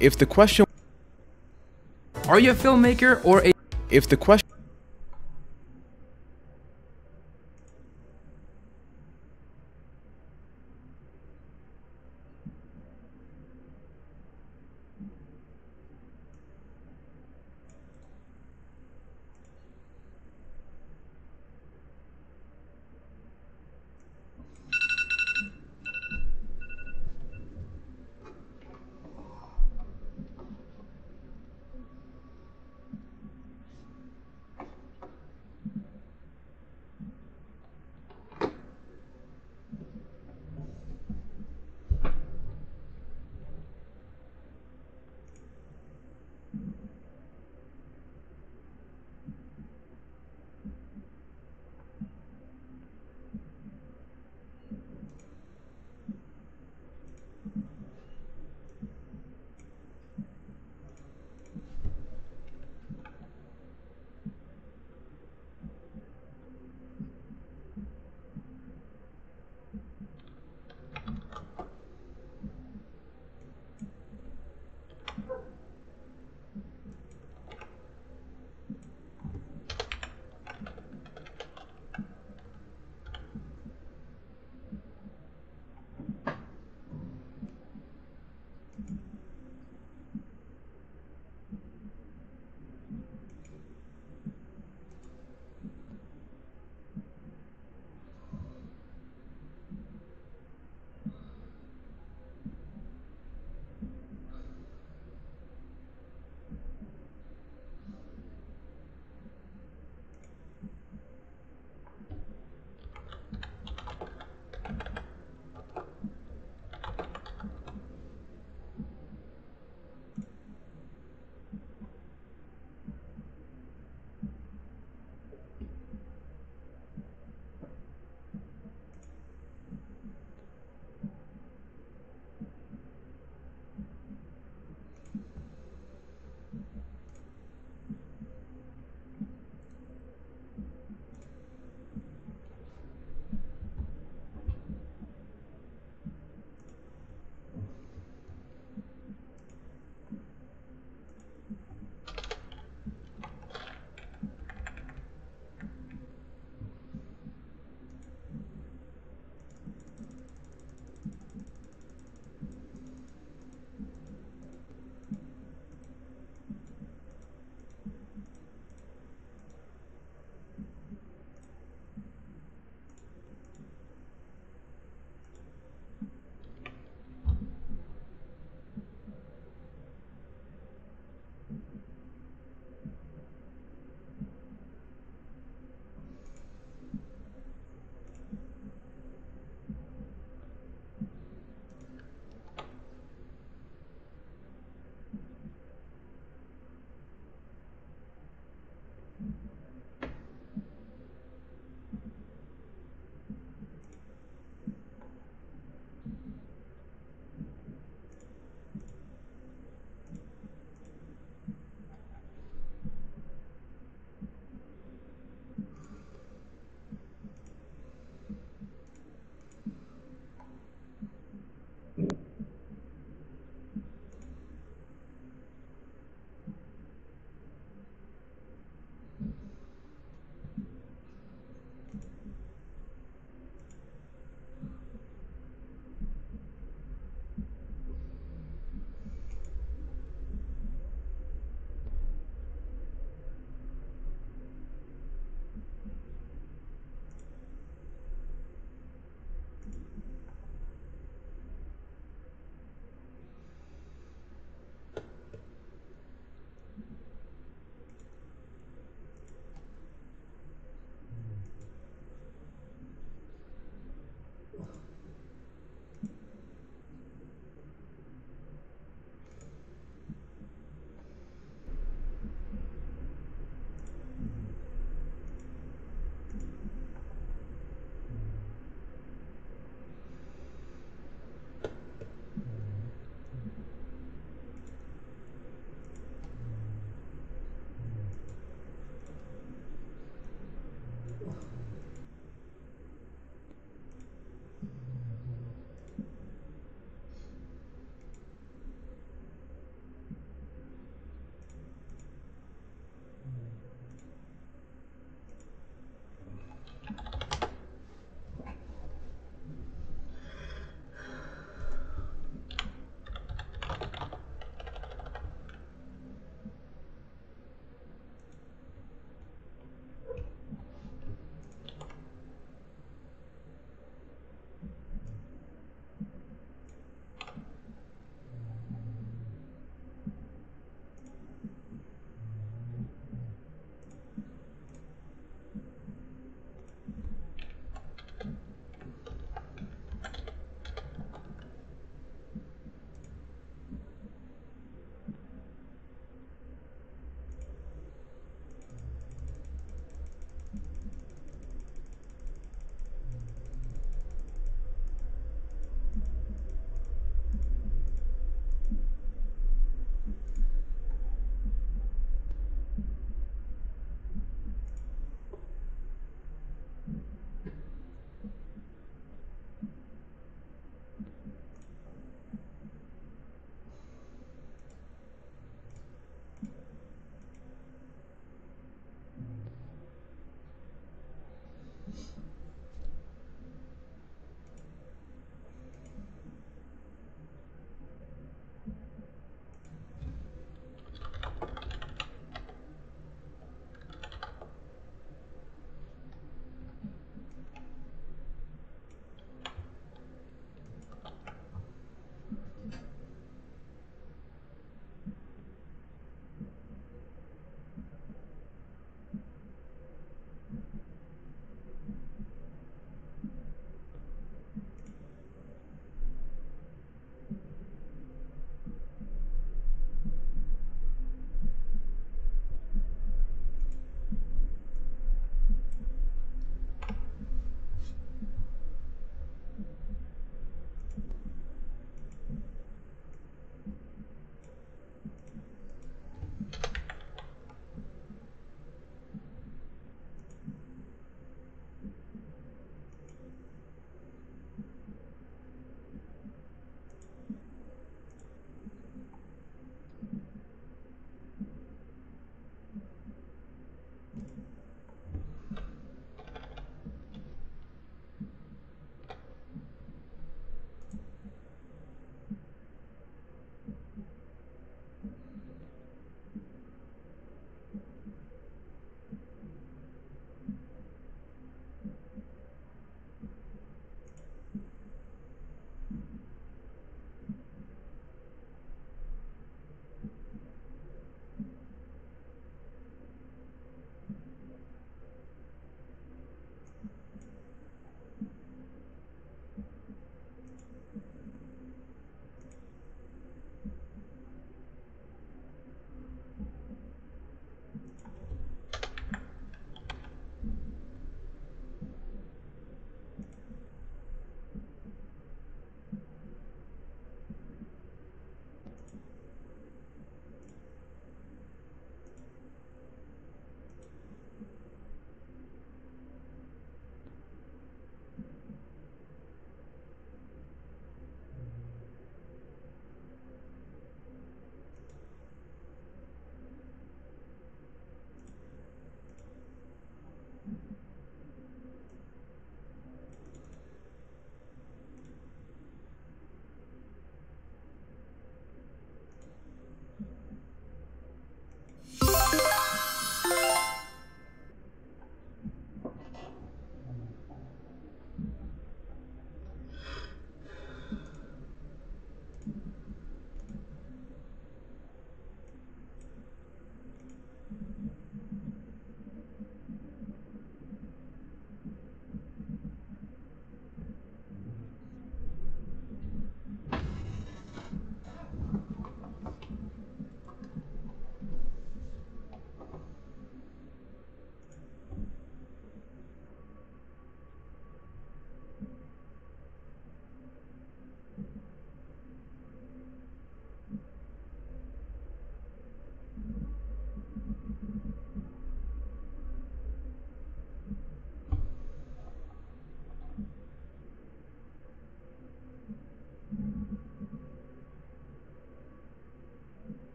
If the question Are you a filmmaker or a if the question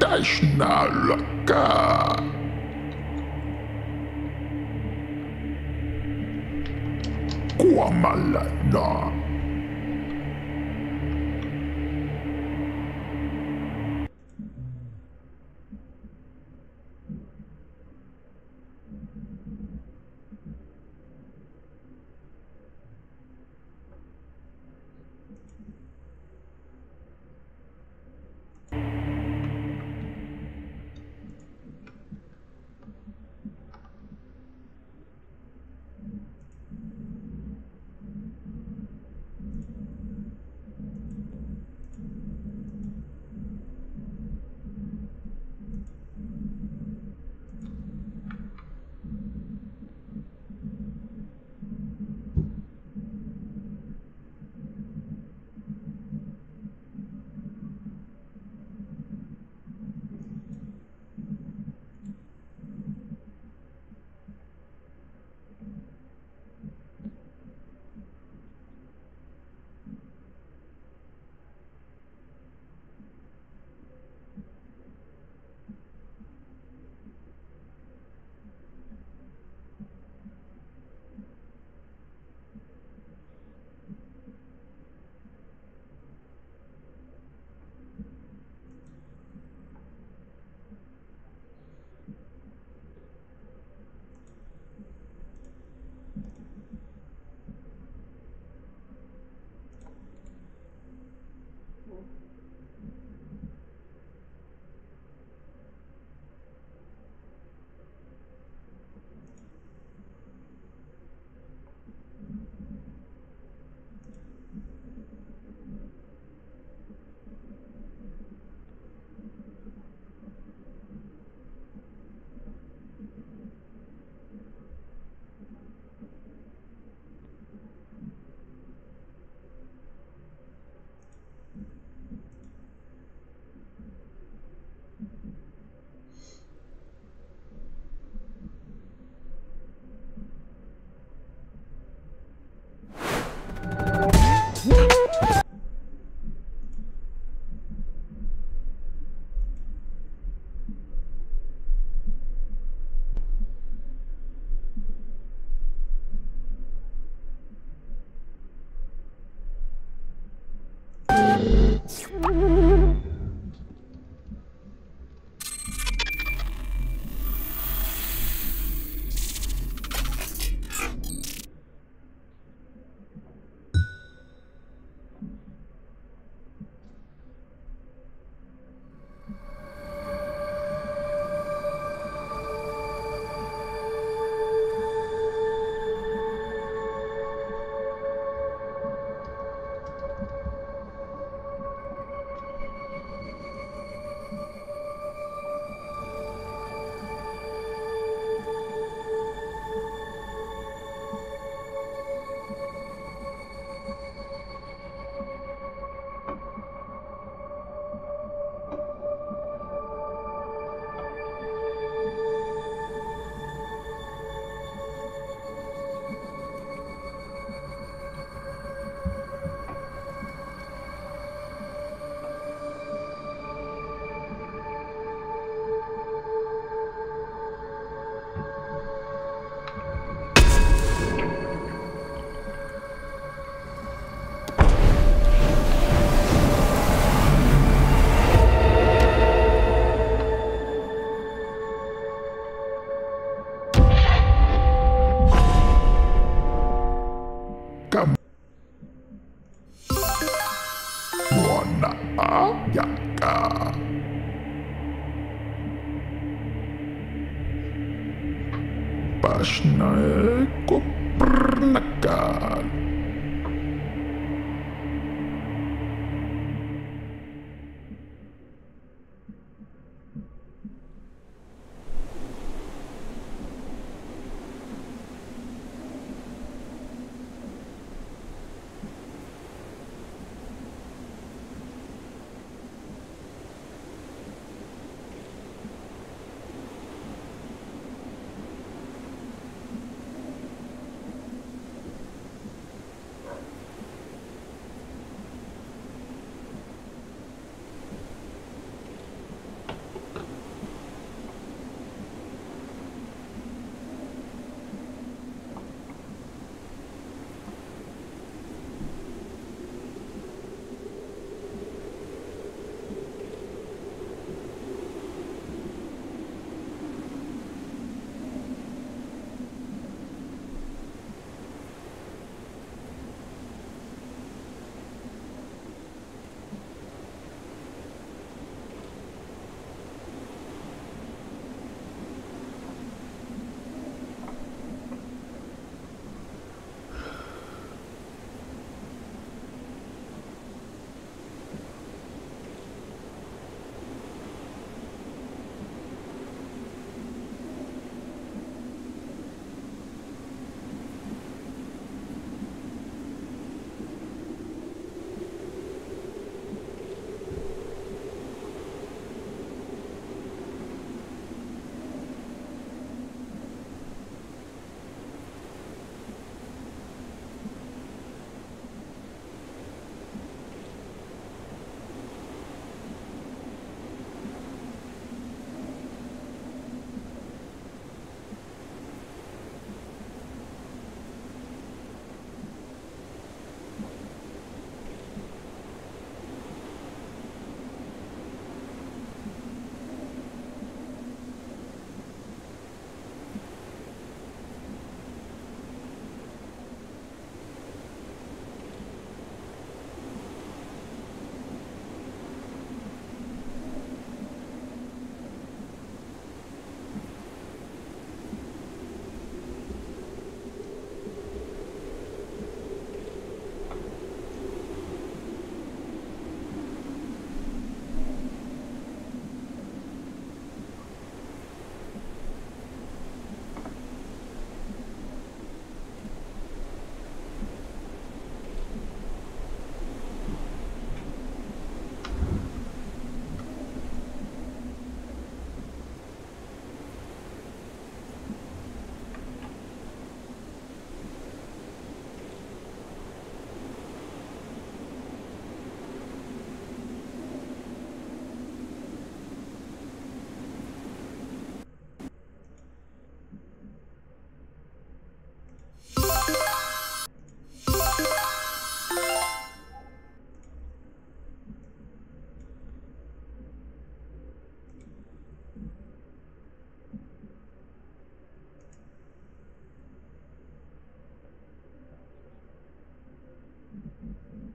national car. Guamalana.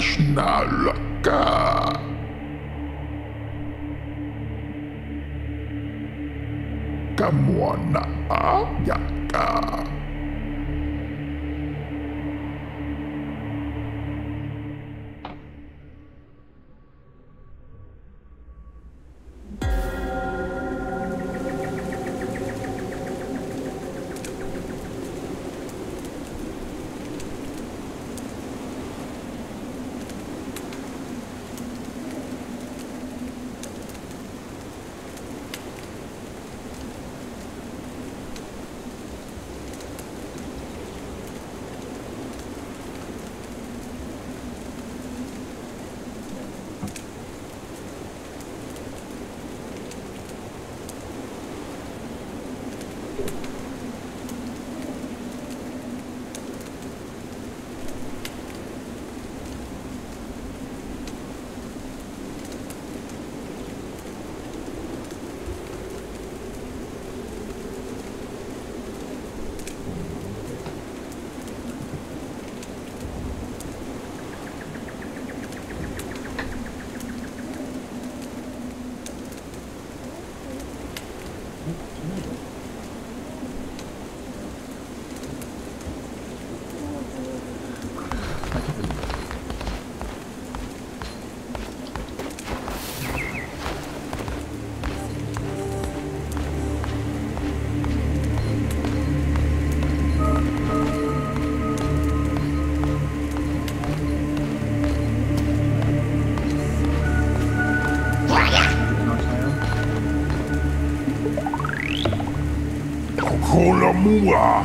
International. Lua.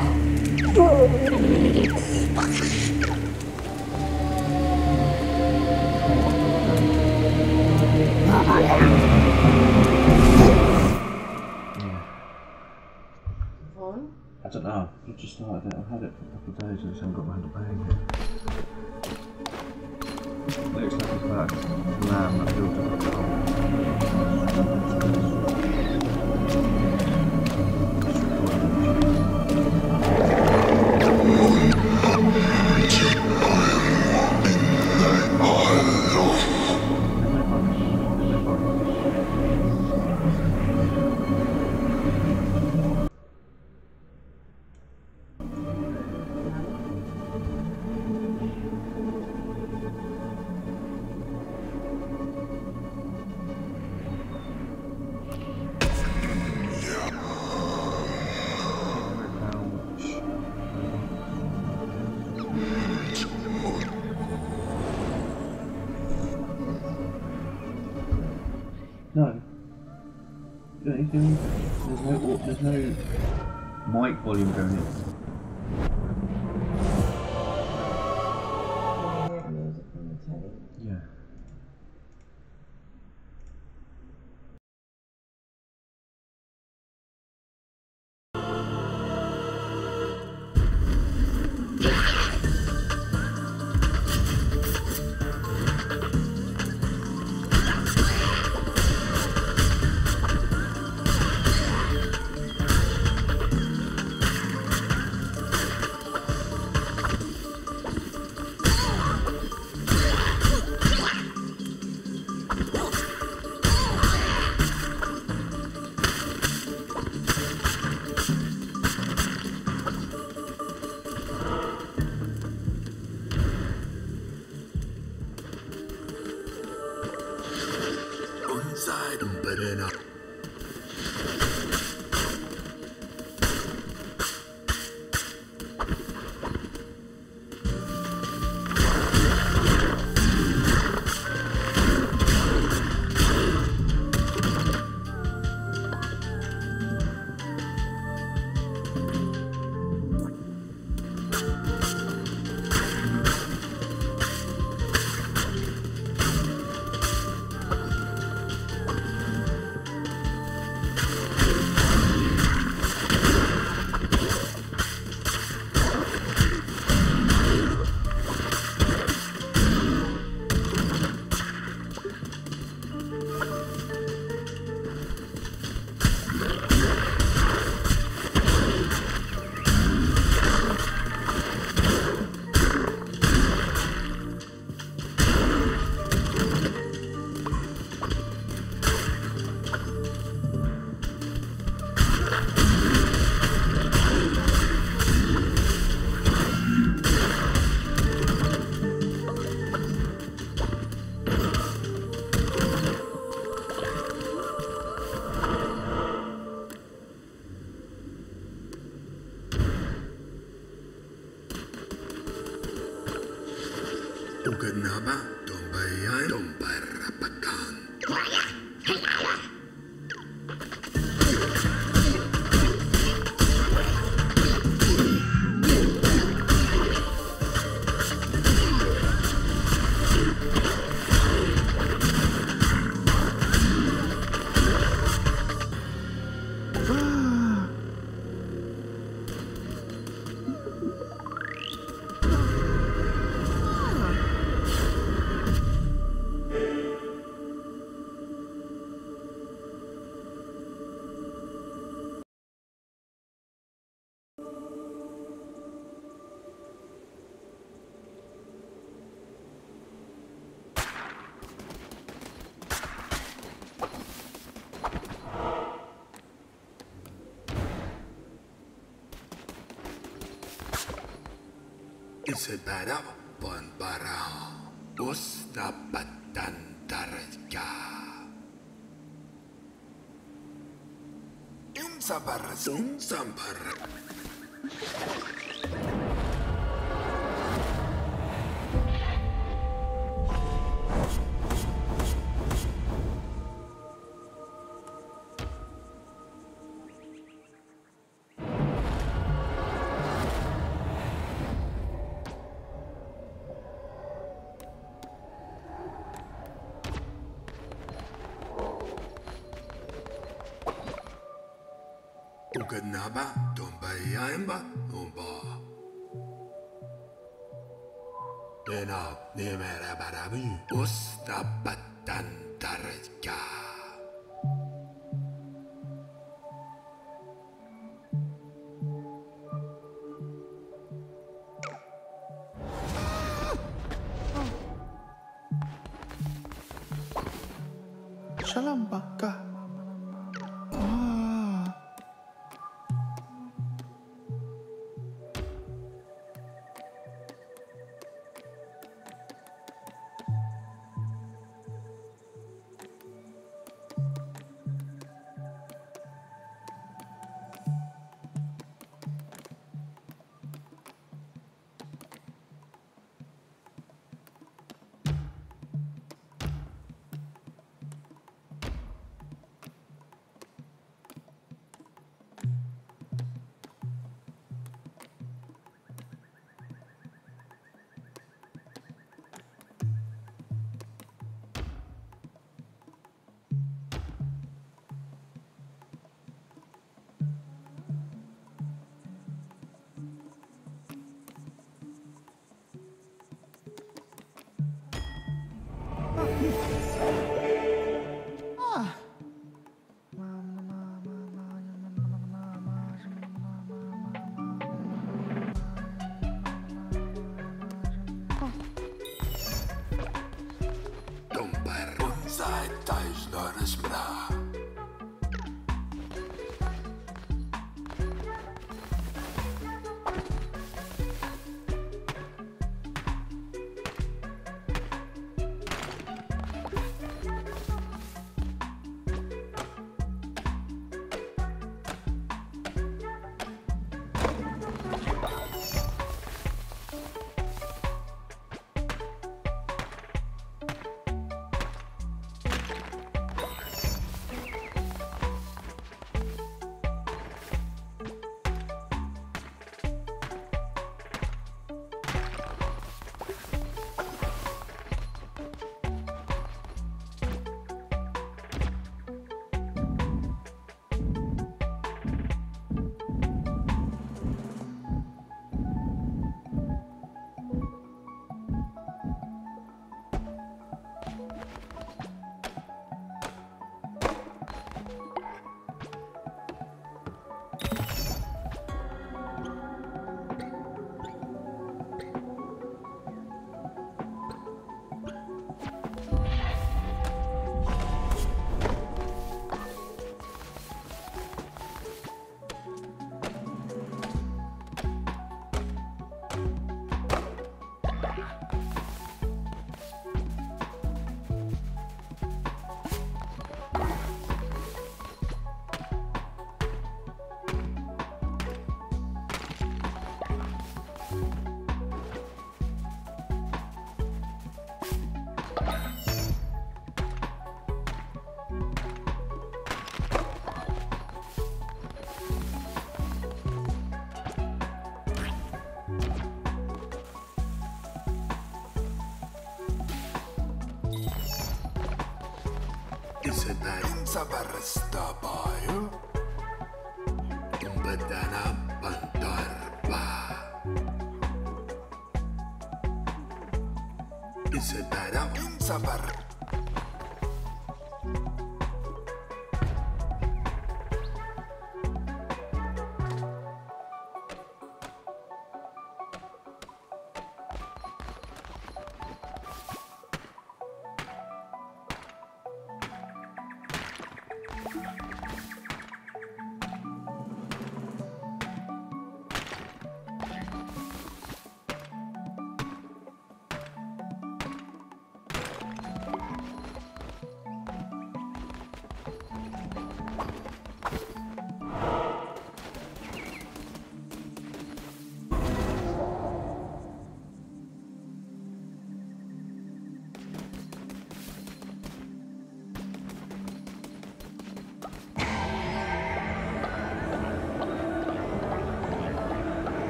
Isabara, Bonbara, Ustapatan Tarajka. Insabara, Sunsambara. Dombayamba, Umba. Dena, Nimera Barabi, Ustapatan Tarajka.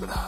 Loras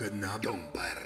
Uganadong parapakan.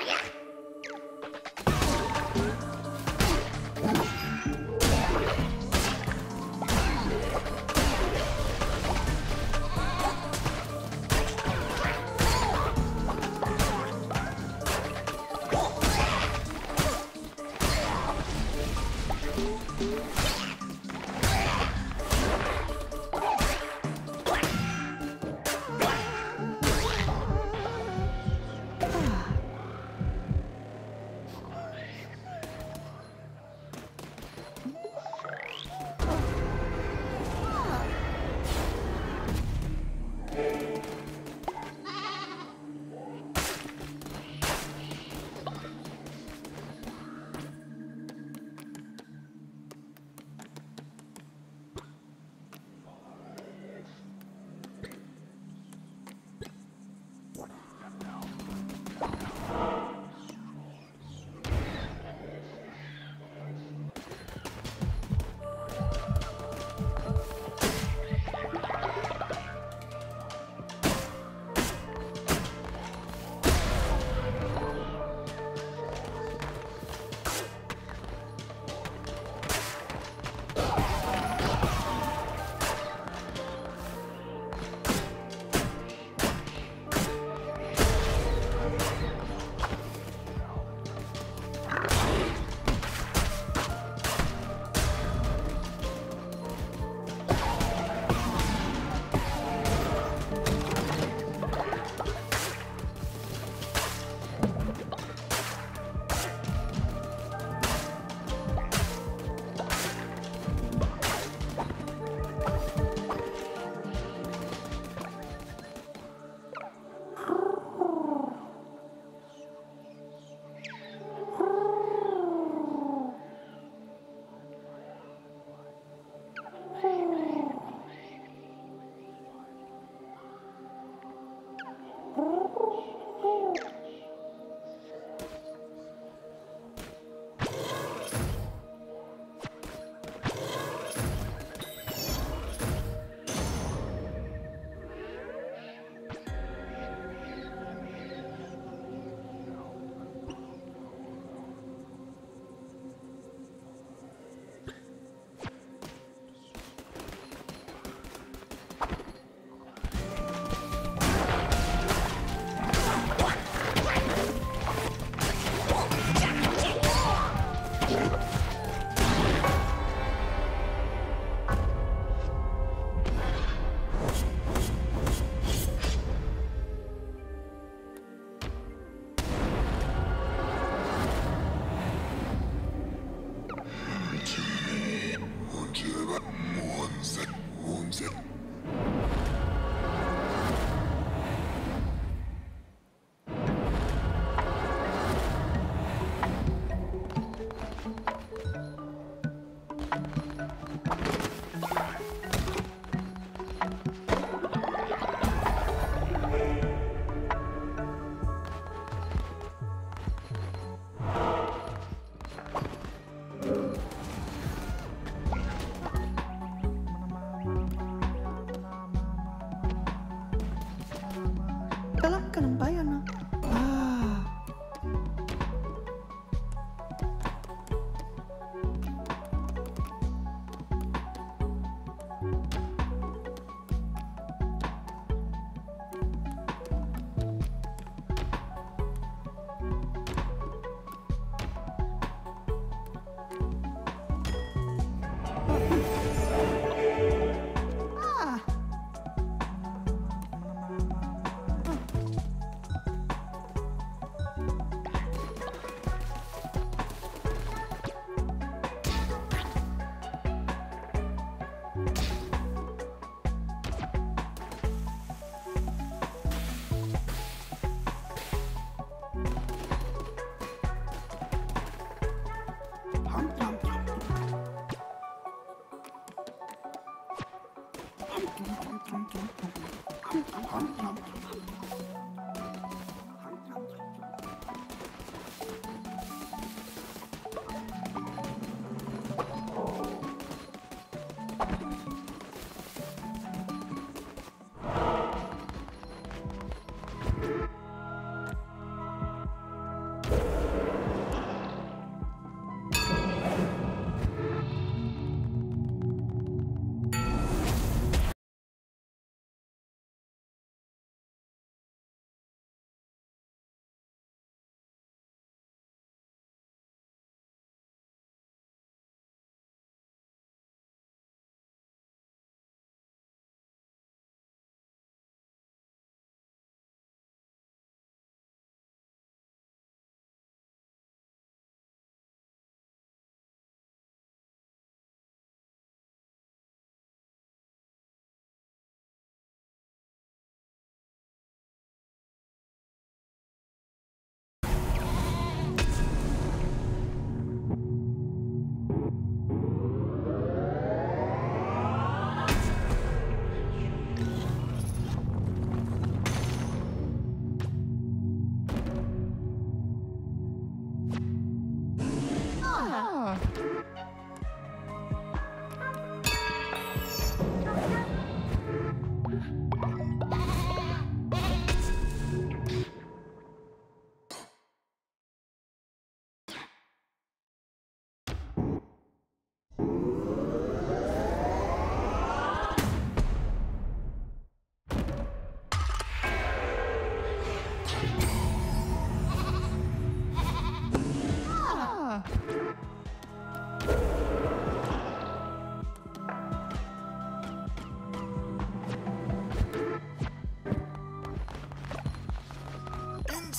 Galak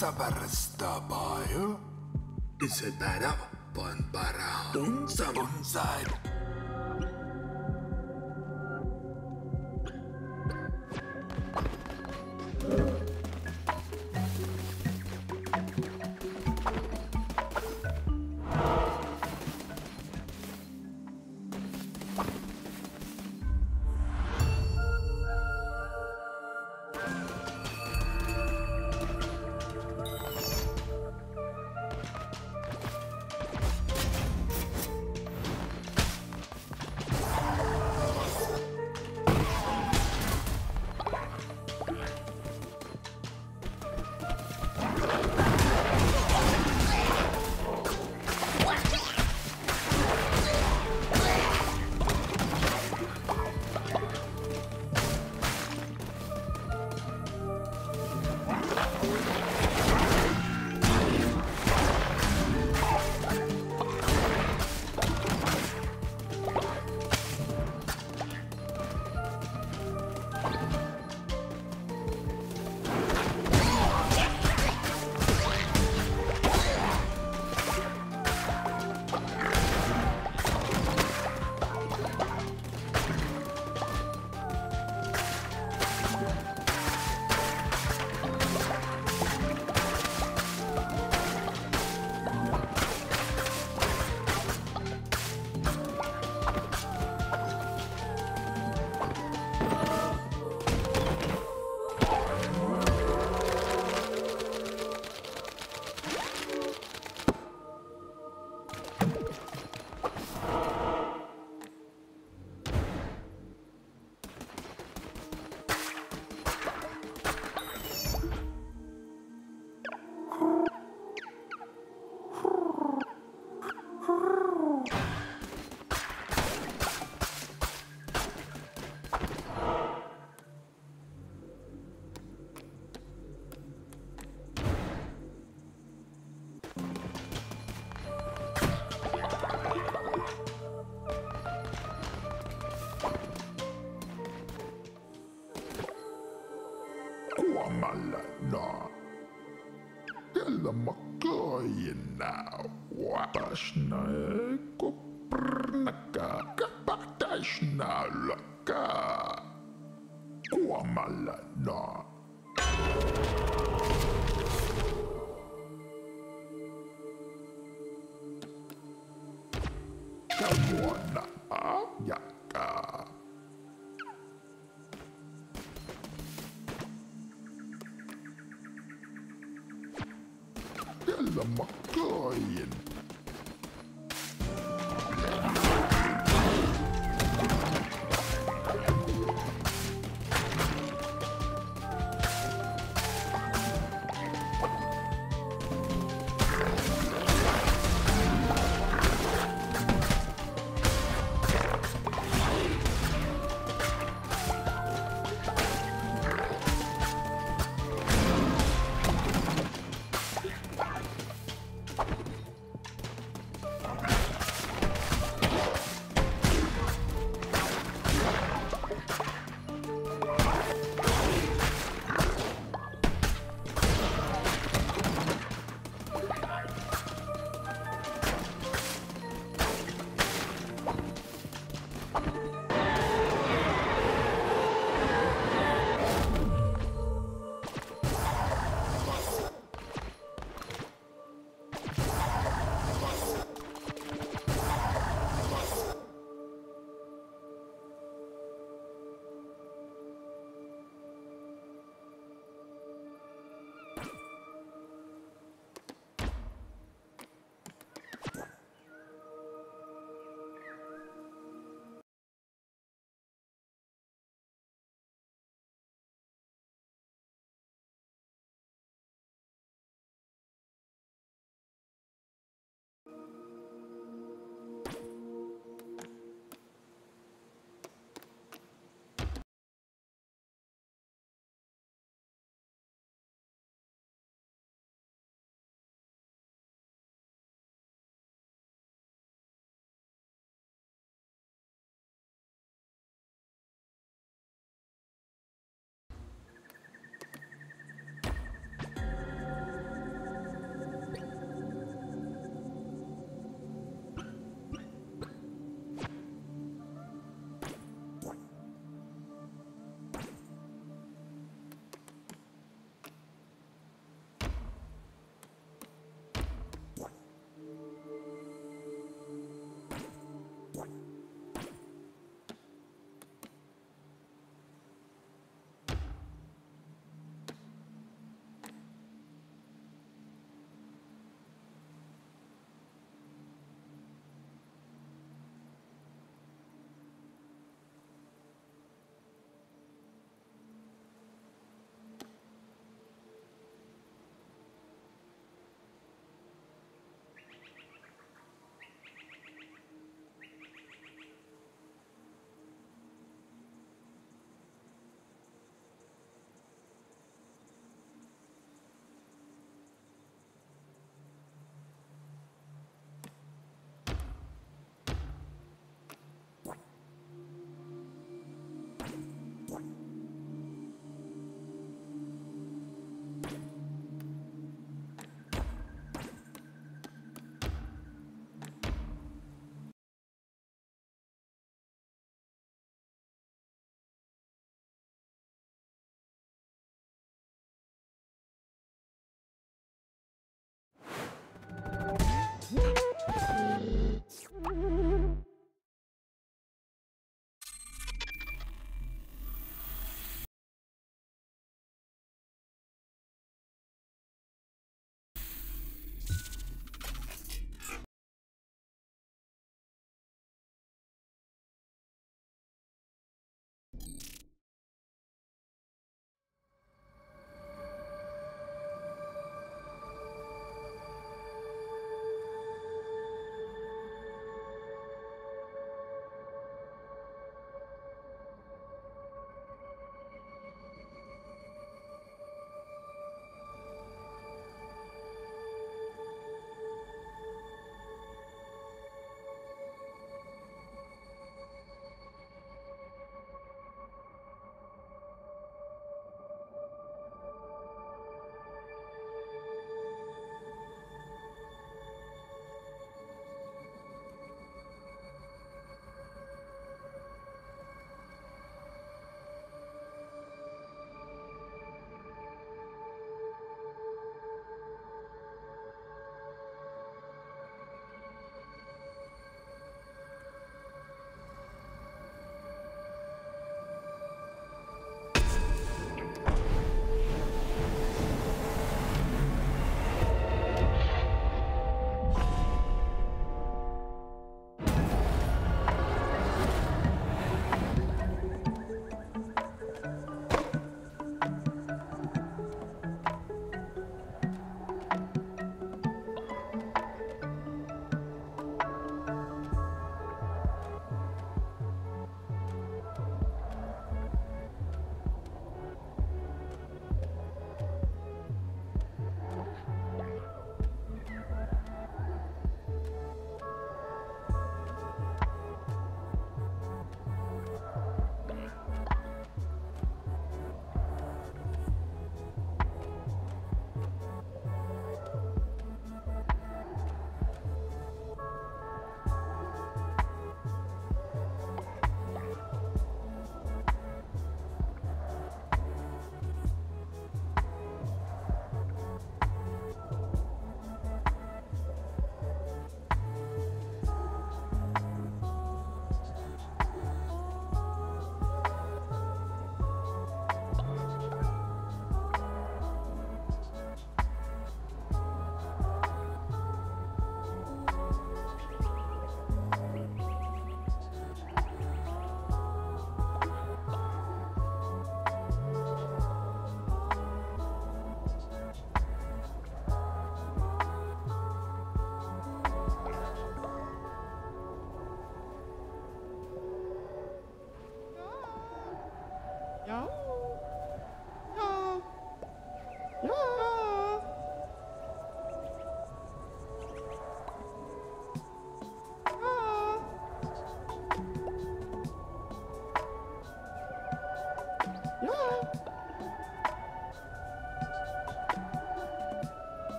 Insa barista bayo. Isabara pon bara. Insa bonsai. Kuamalana. うん。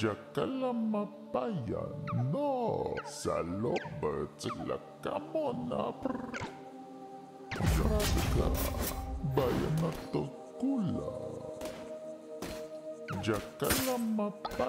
jakalamapayan. No, salobe tila kamonapr. Radka, bayan at tukula. Jakalamapayan.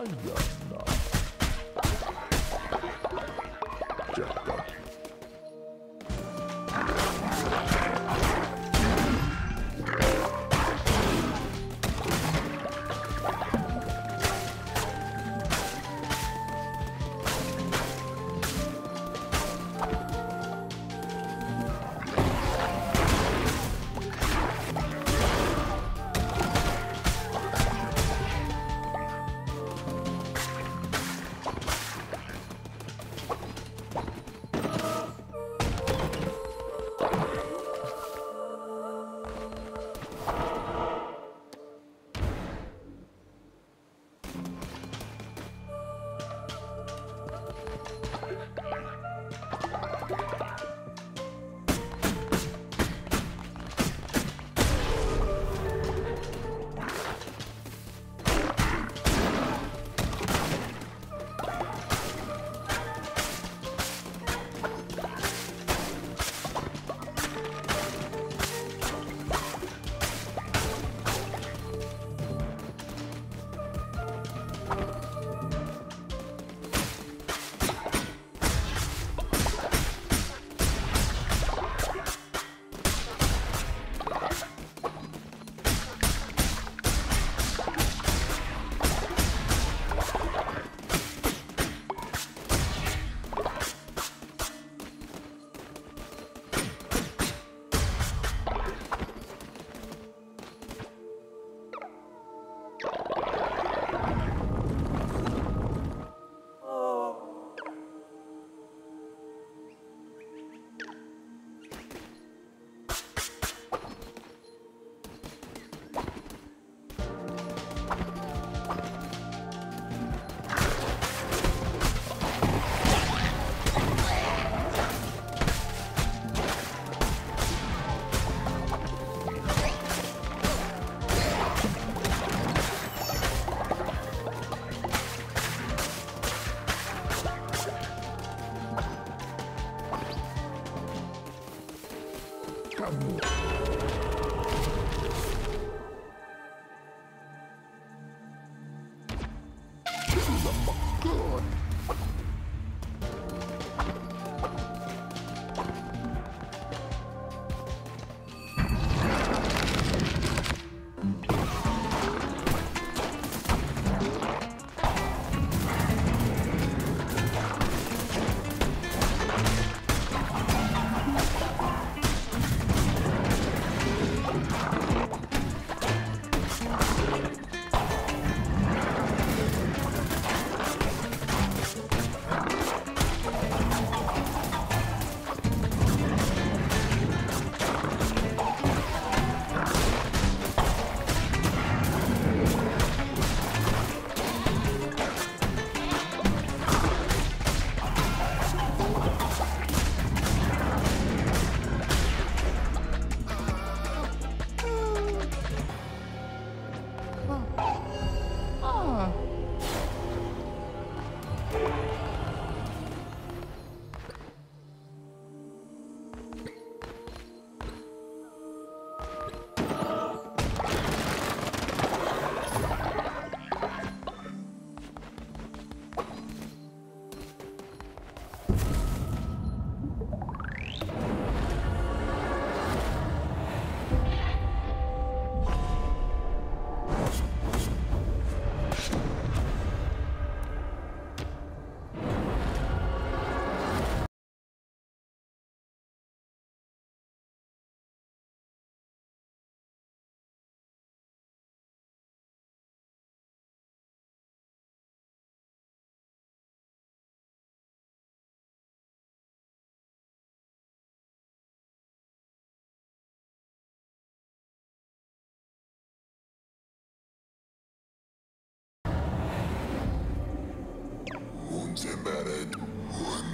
Embedded. One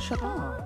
适当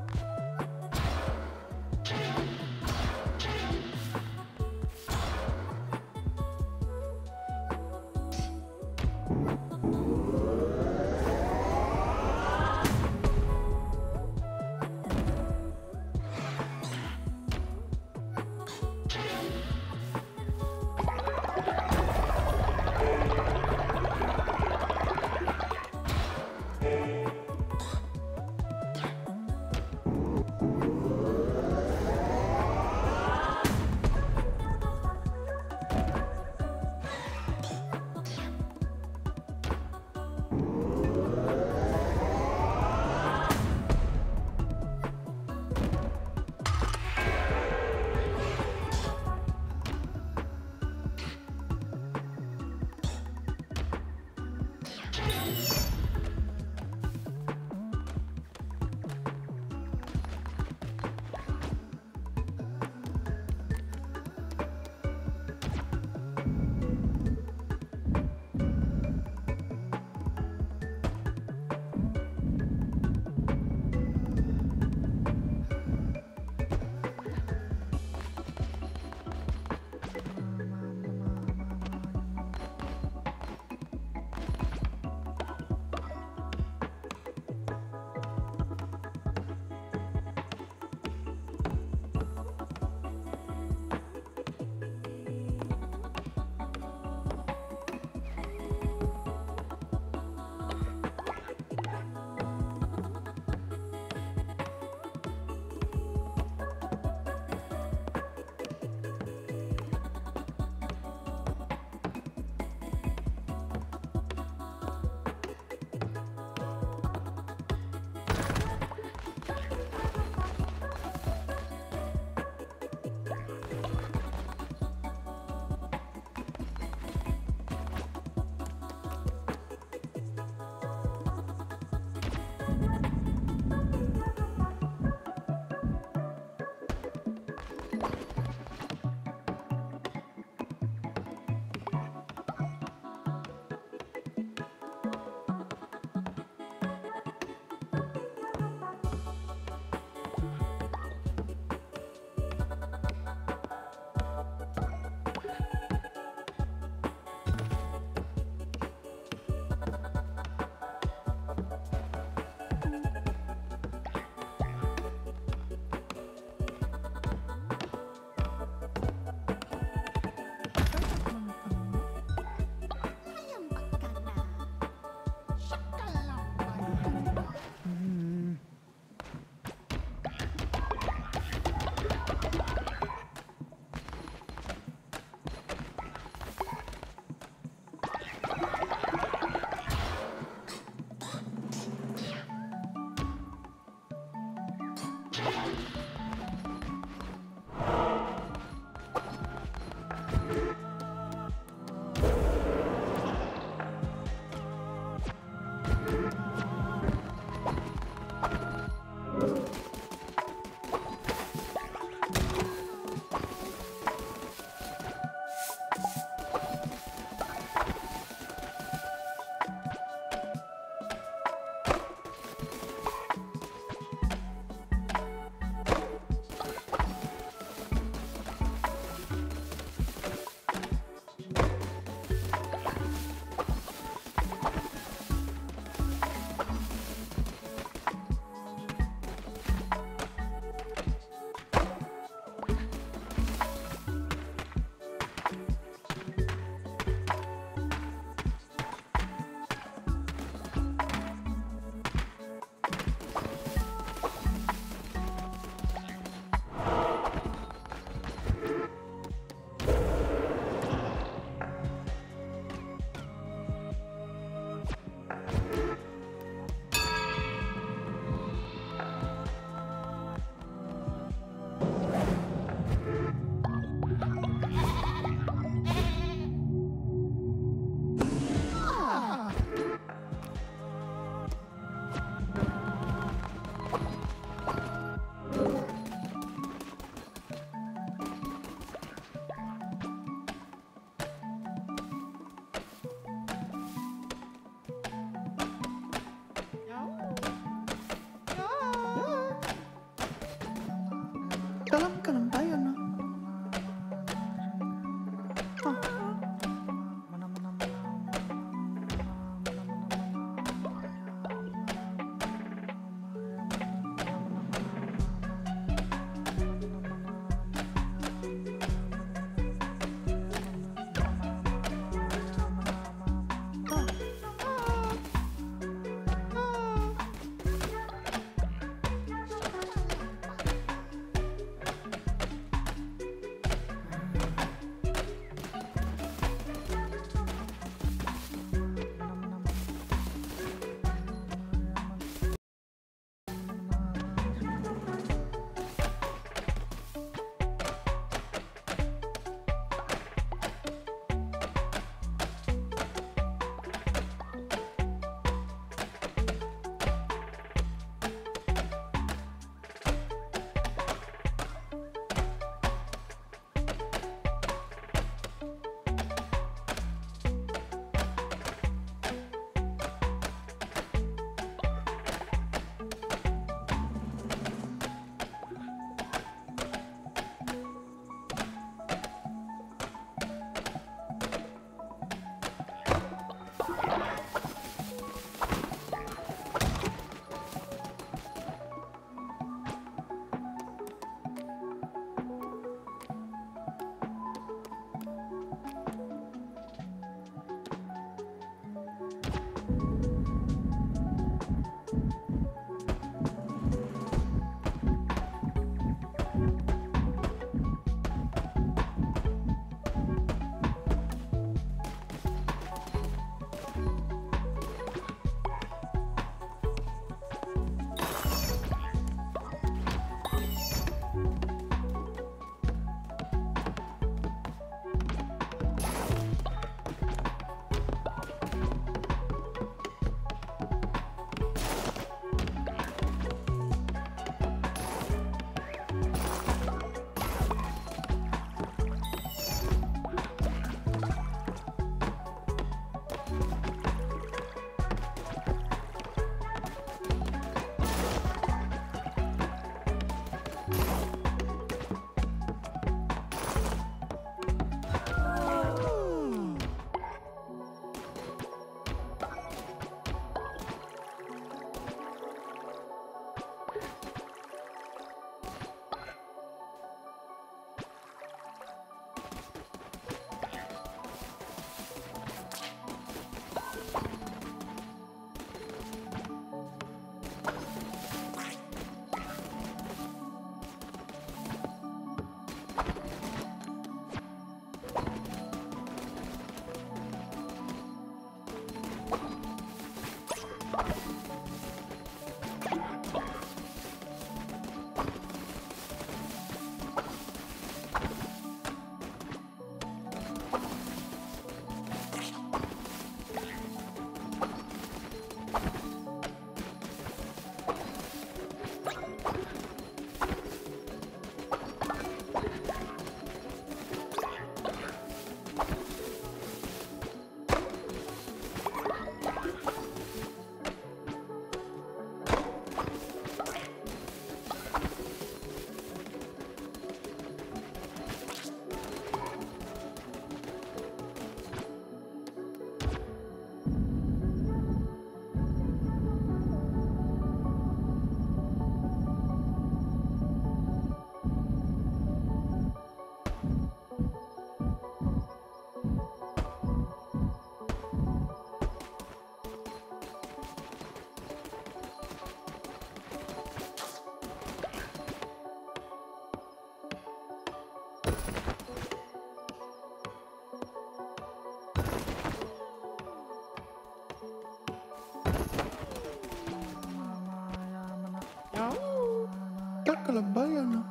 up. Takalabayan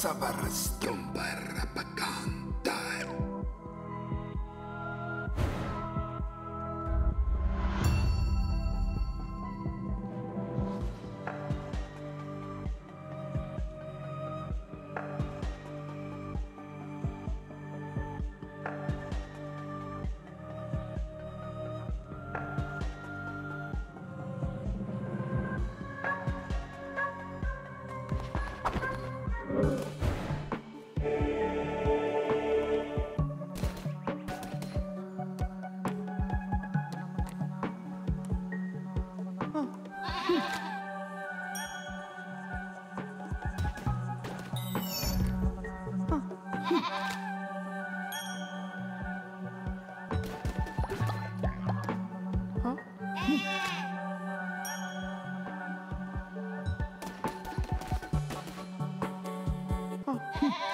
Sabaras para pakantar.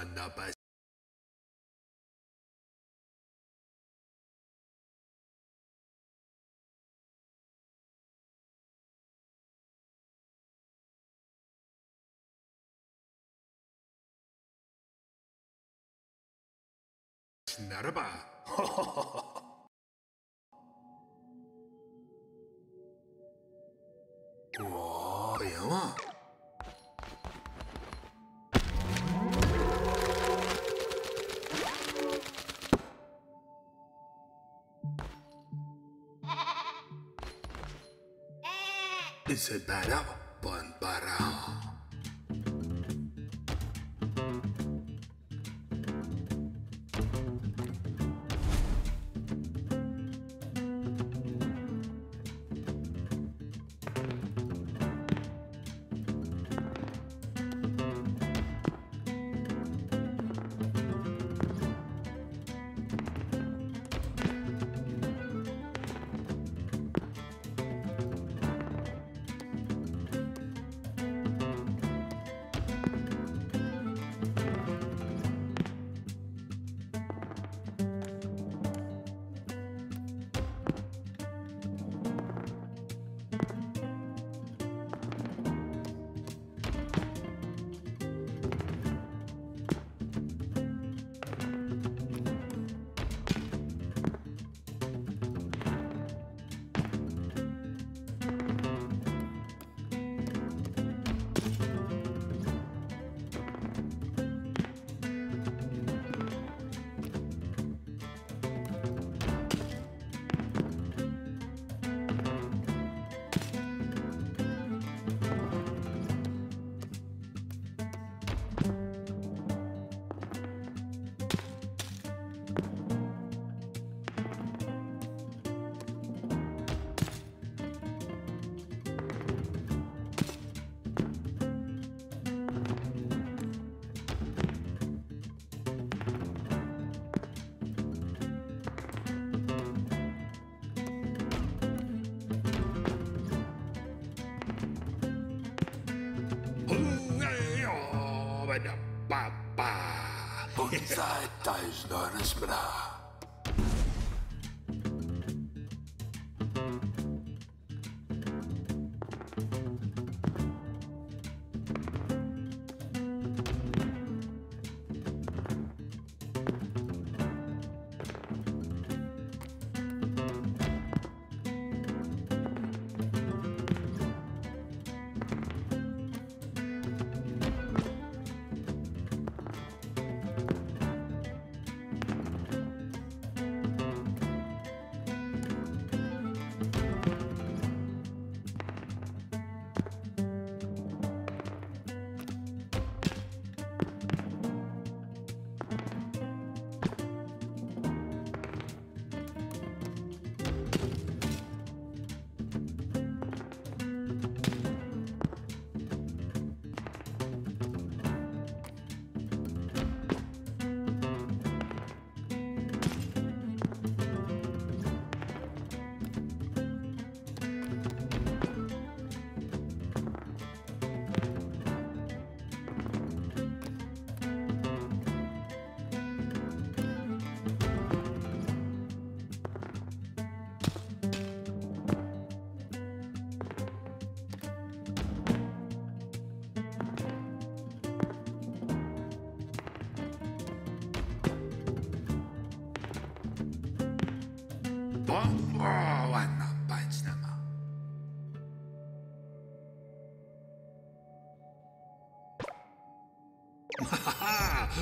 Ba Naraba. Wow, yawa. It bad up? Bon barao.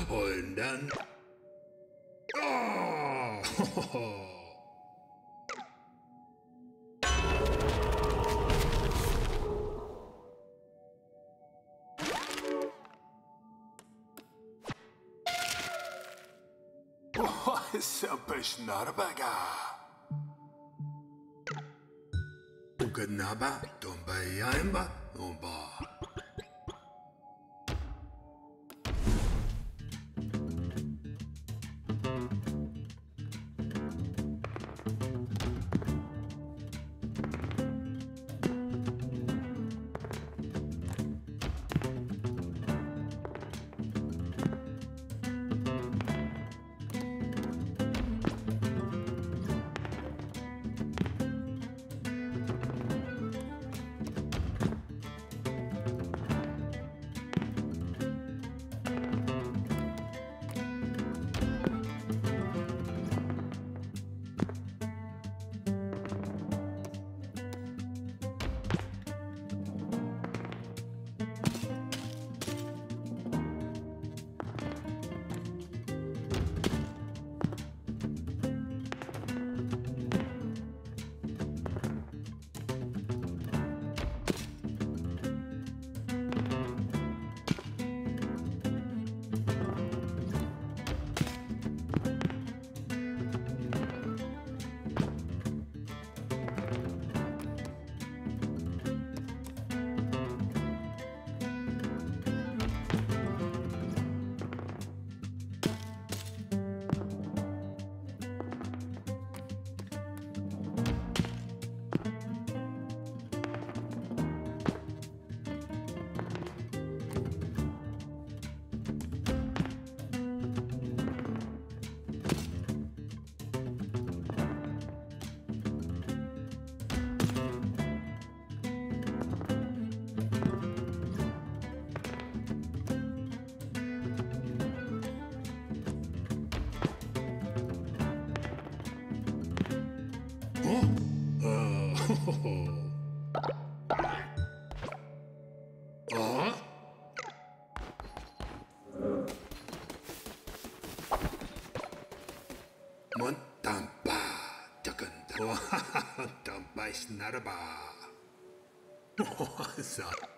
and then... Ah! What's up, Snarbaga? Ugadnaba, Tombayamba, Omba. What's up?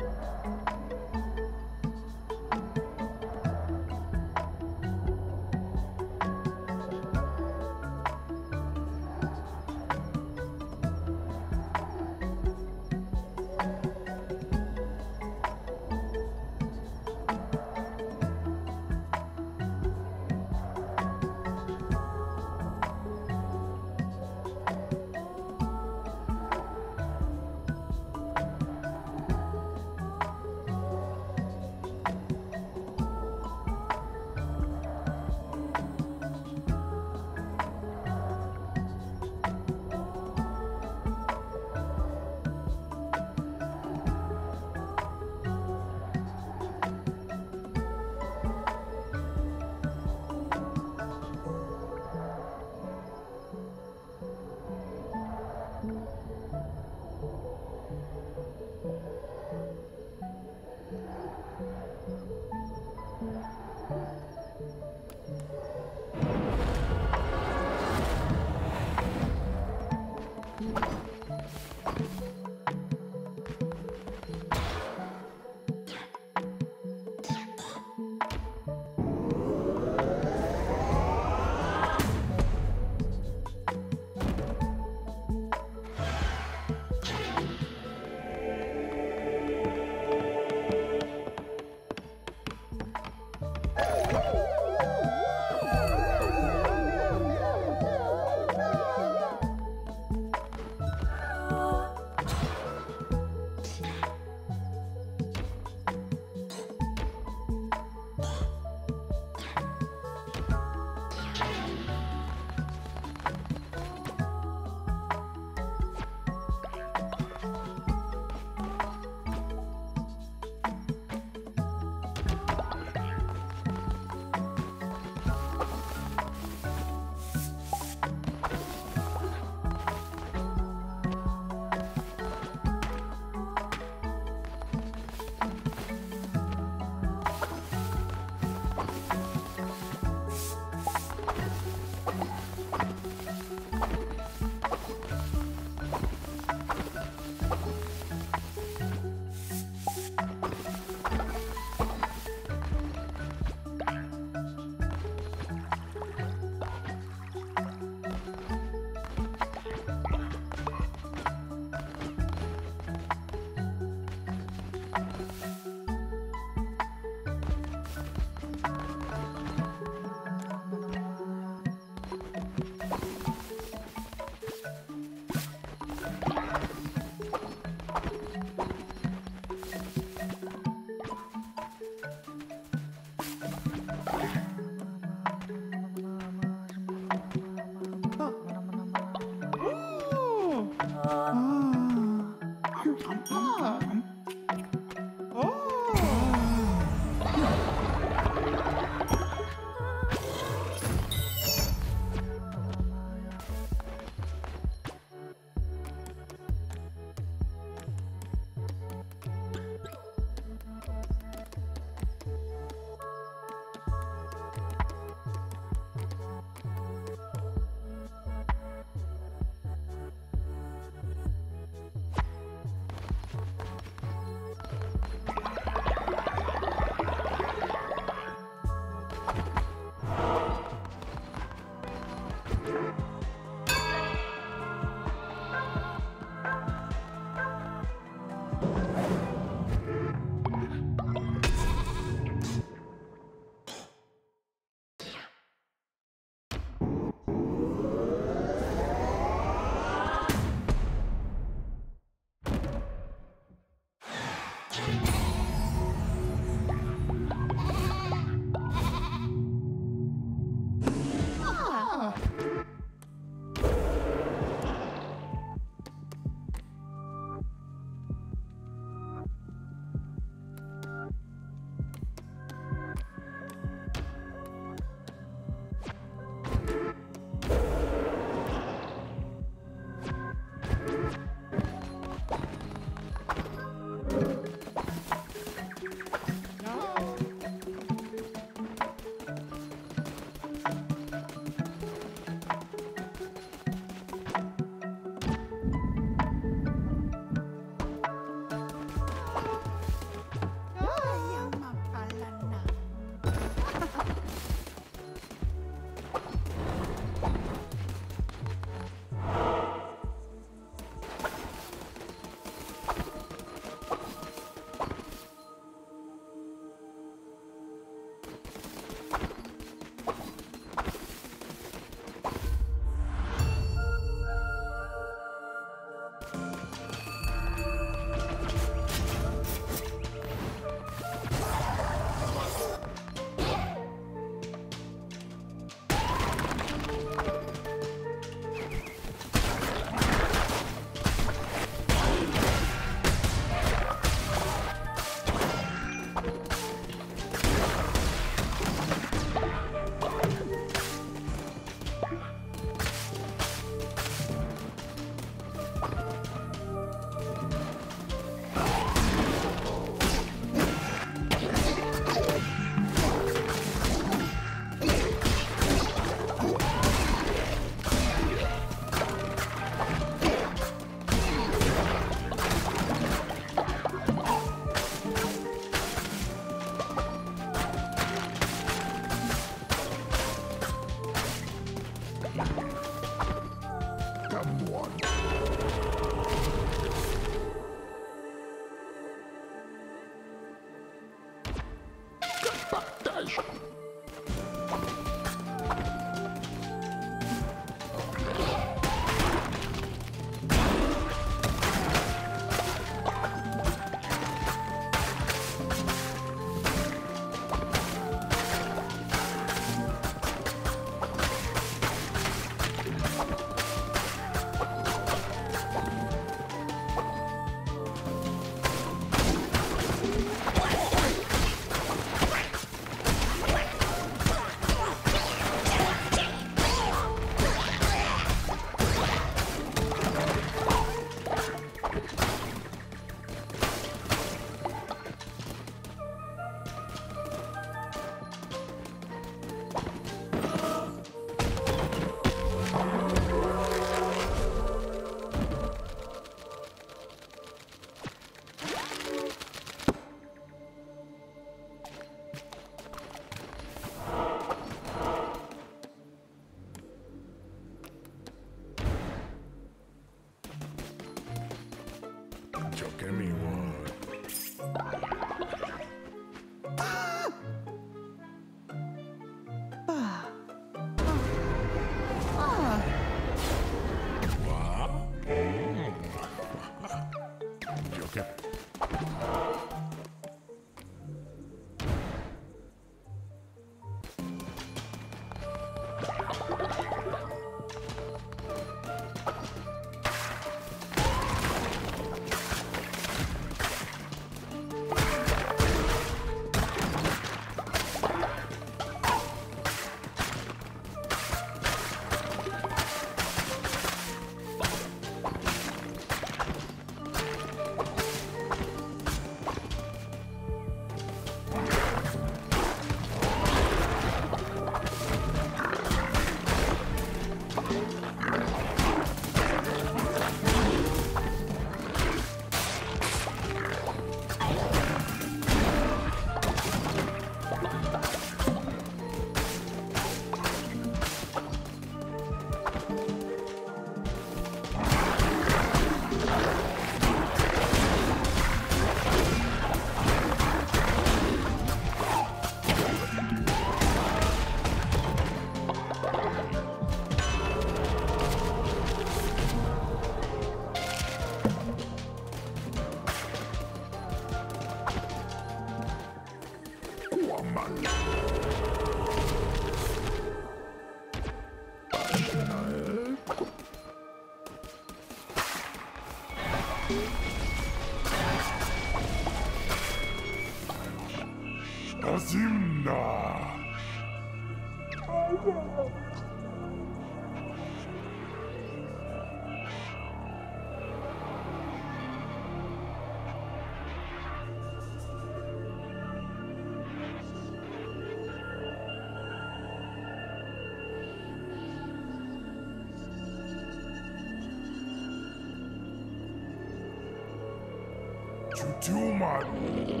Chuchuman. Calabayana.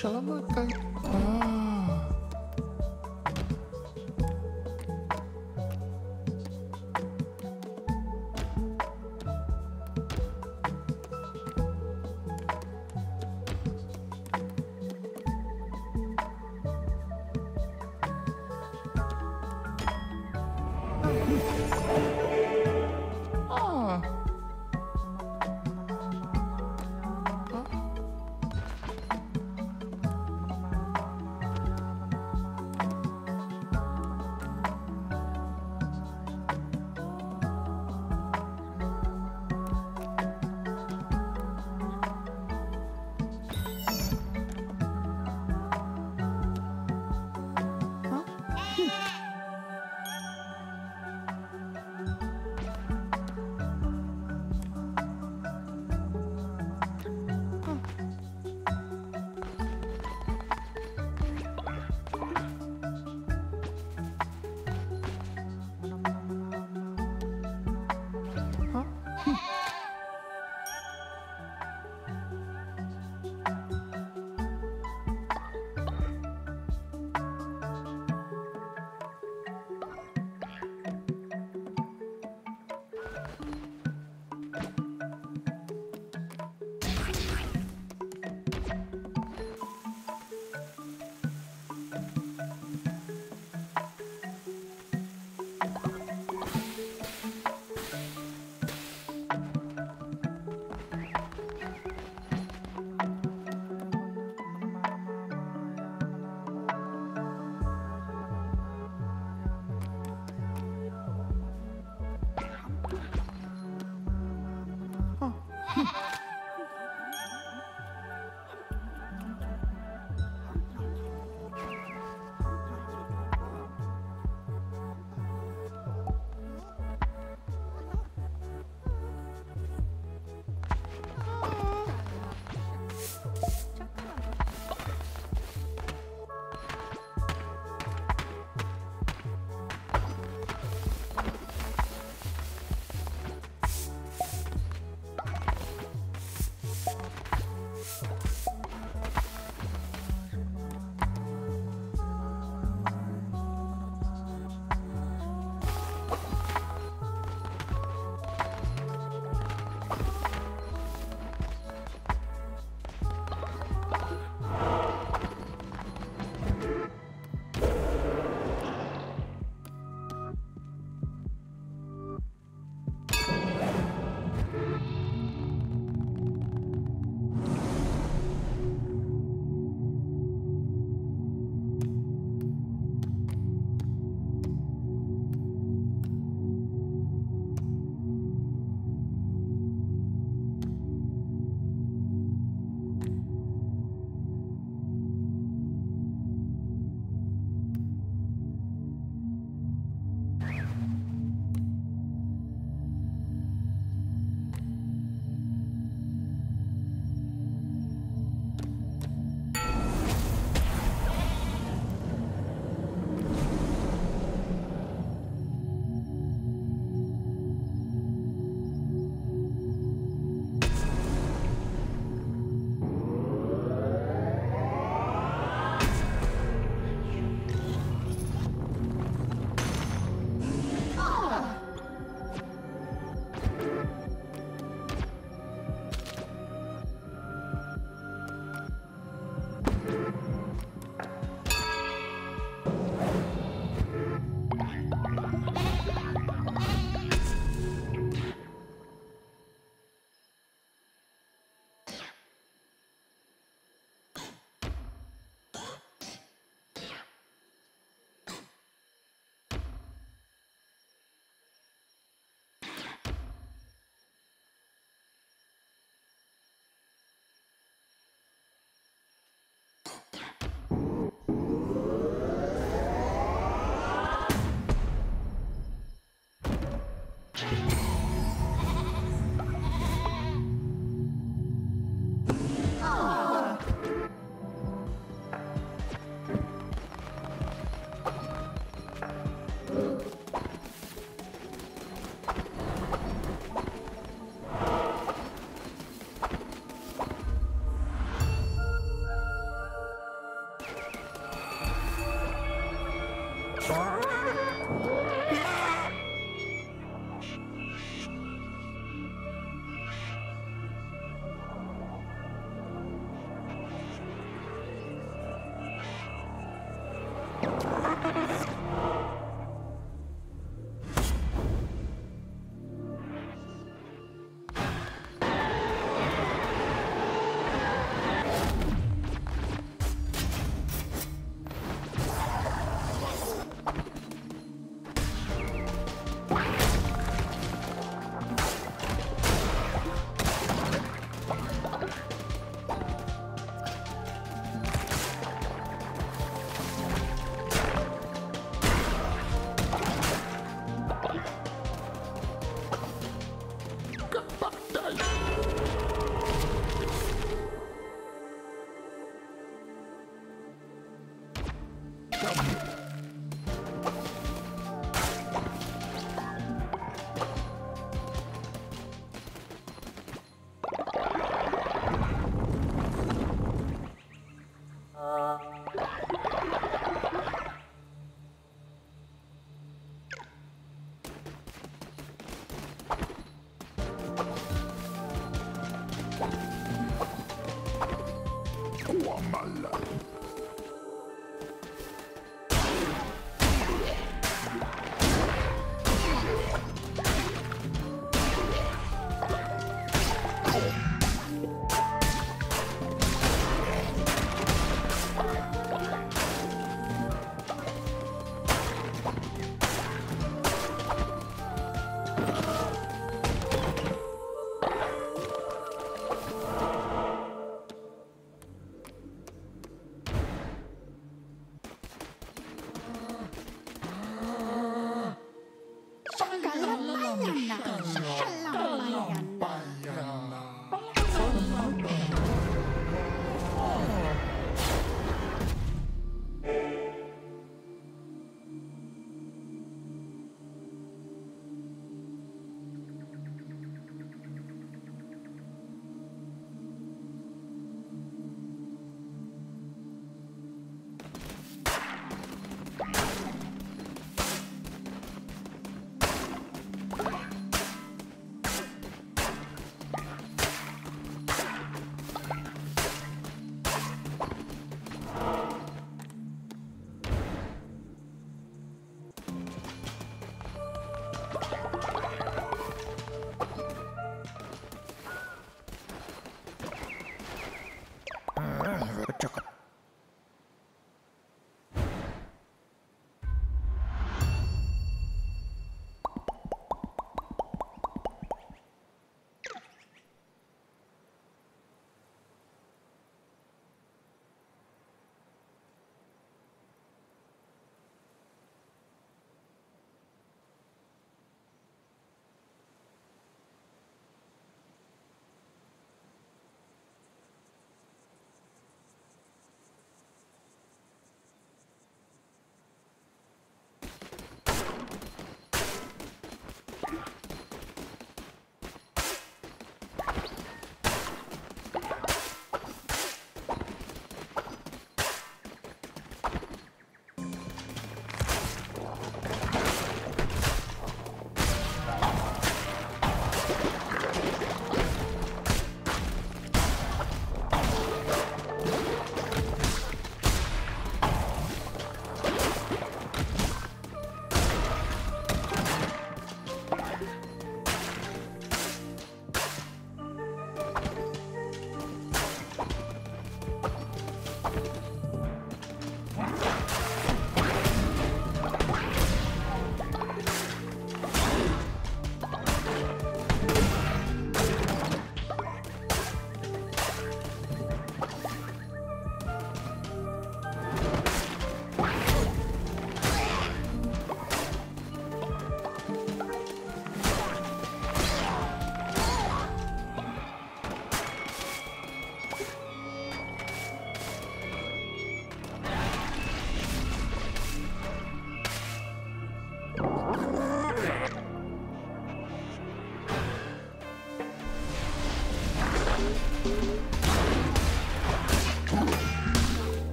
Kalkala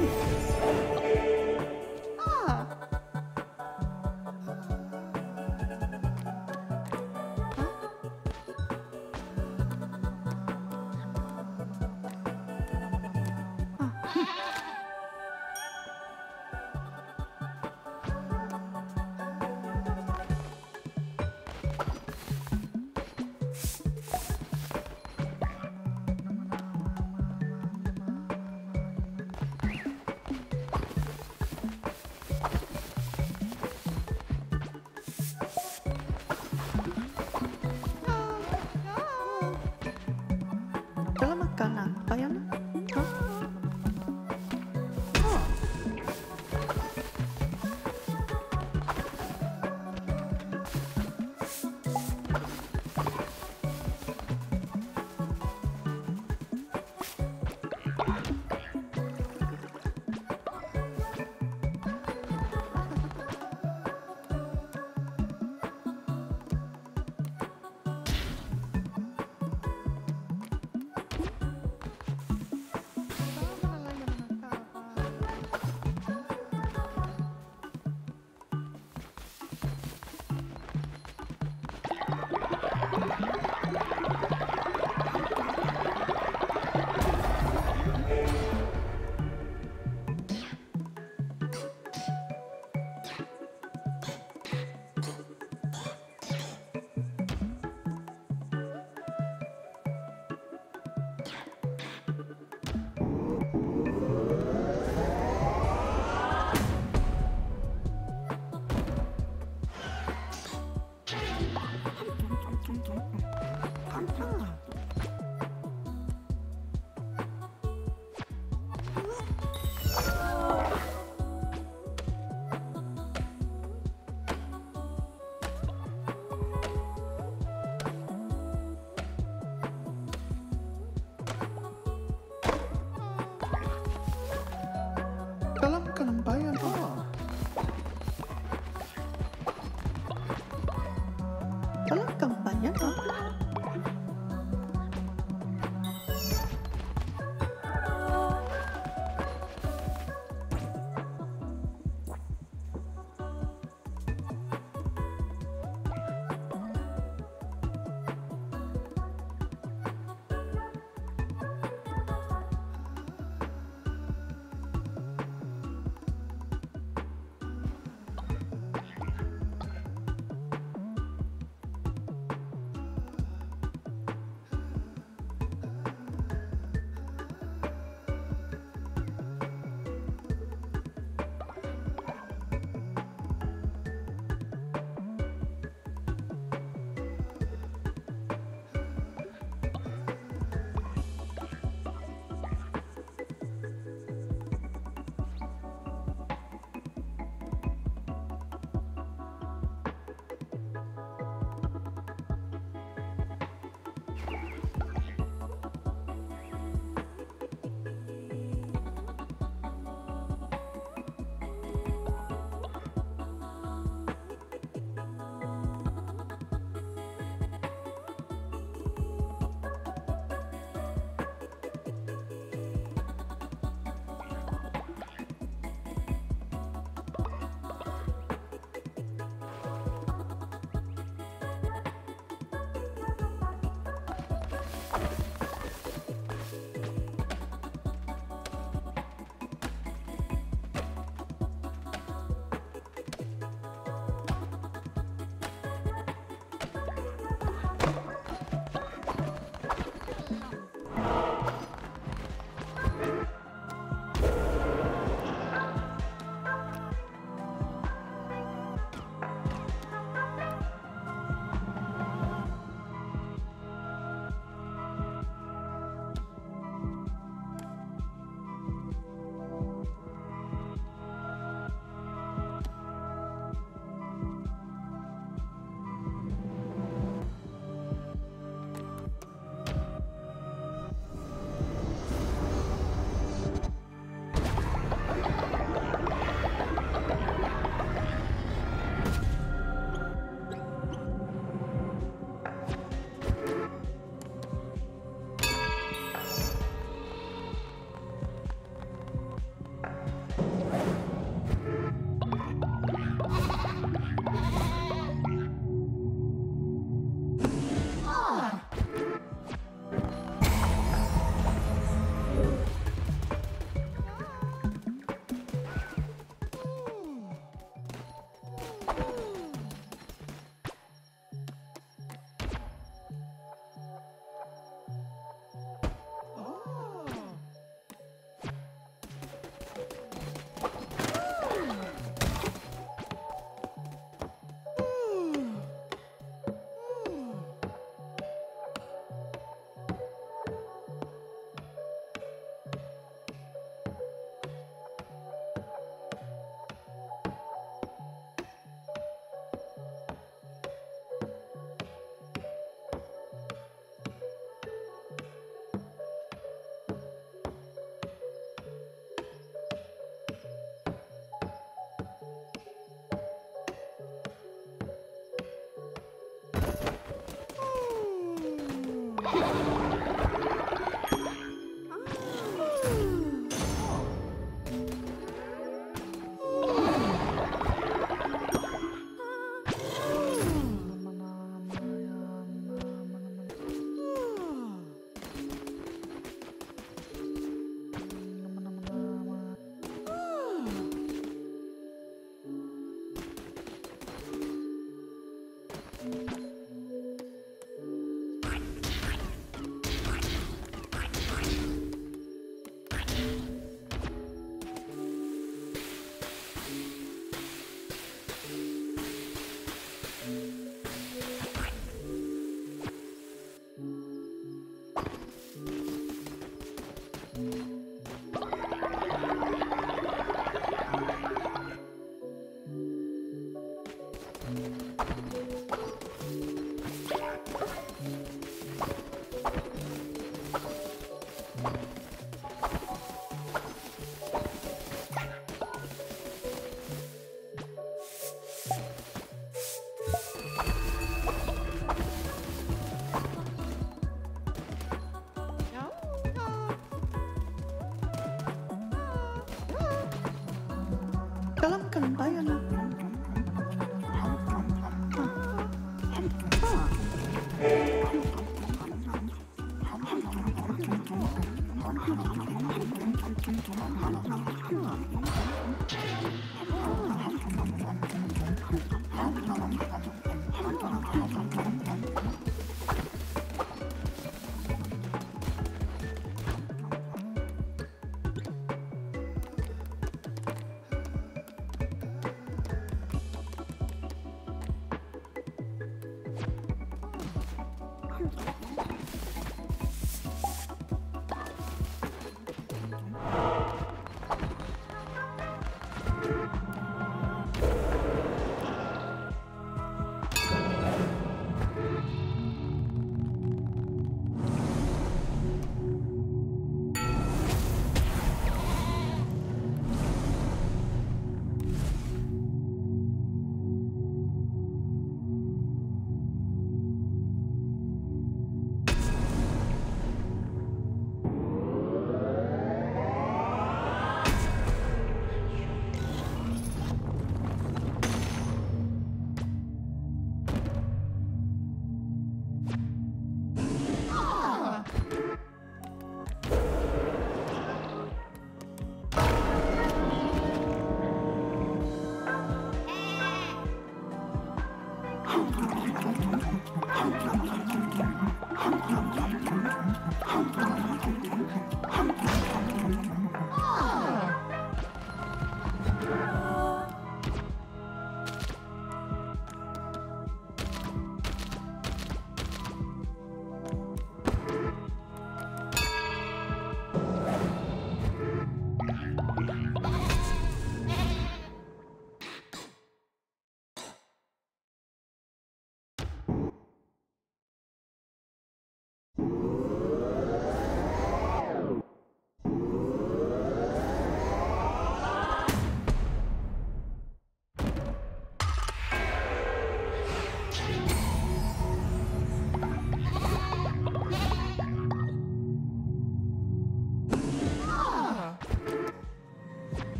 Yes.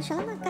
什么那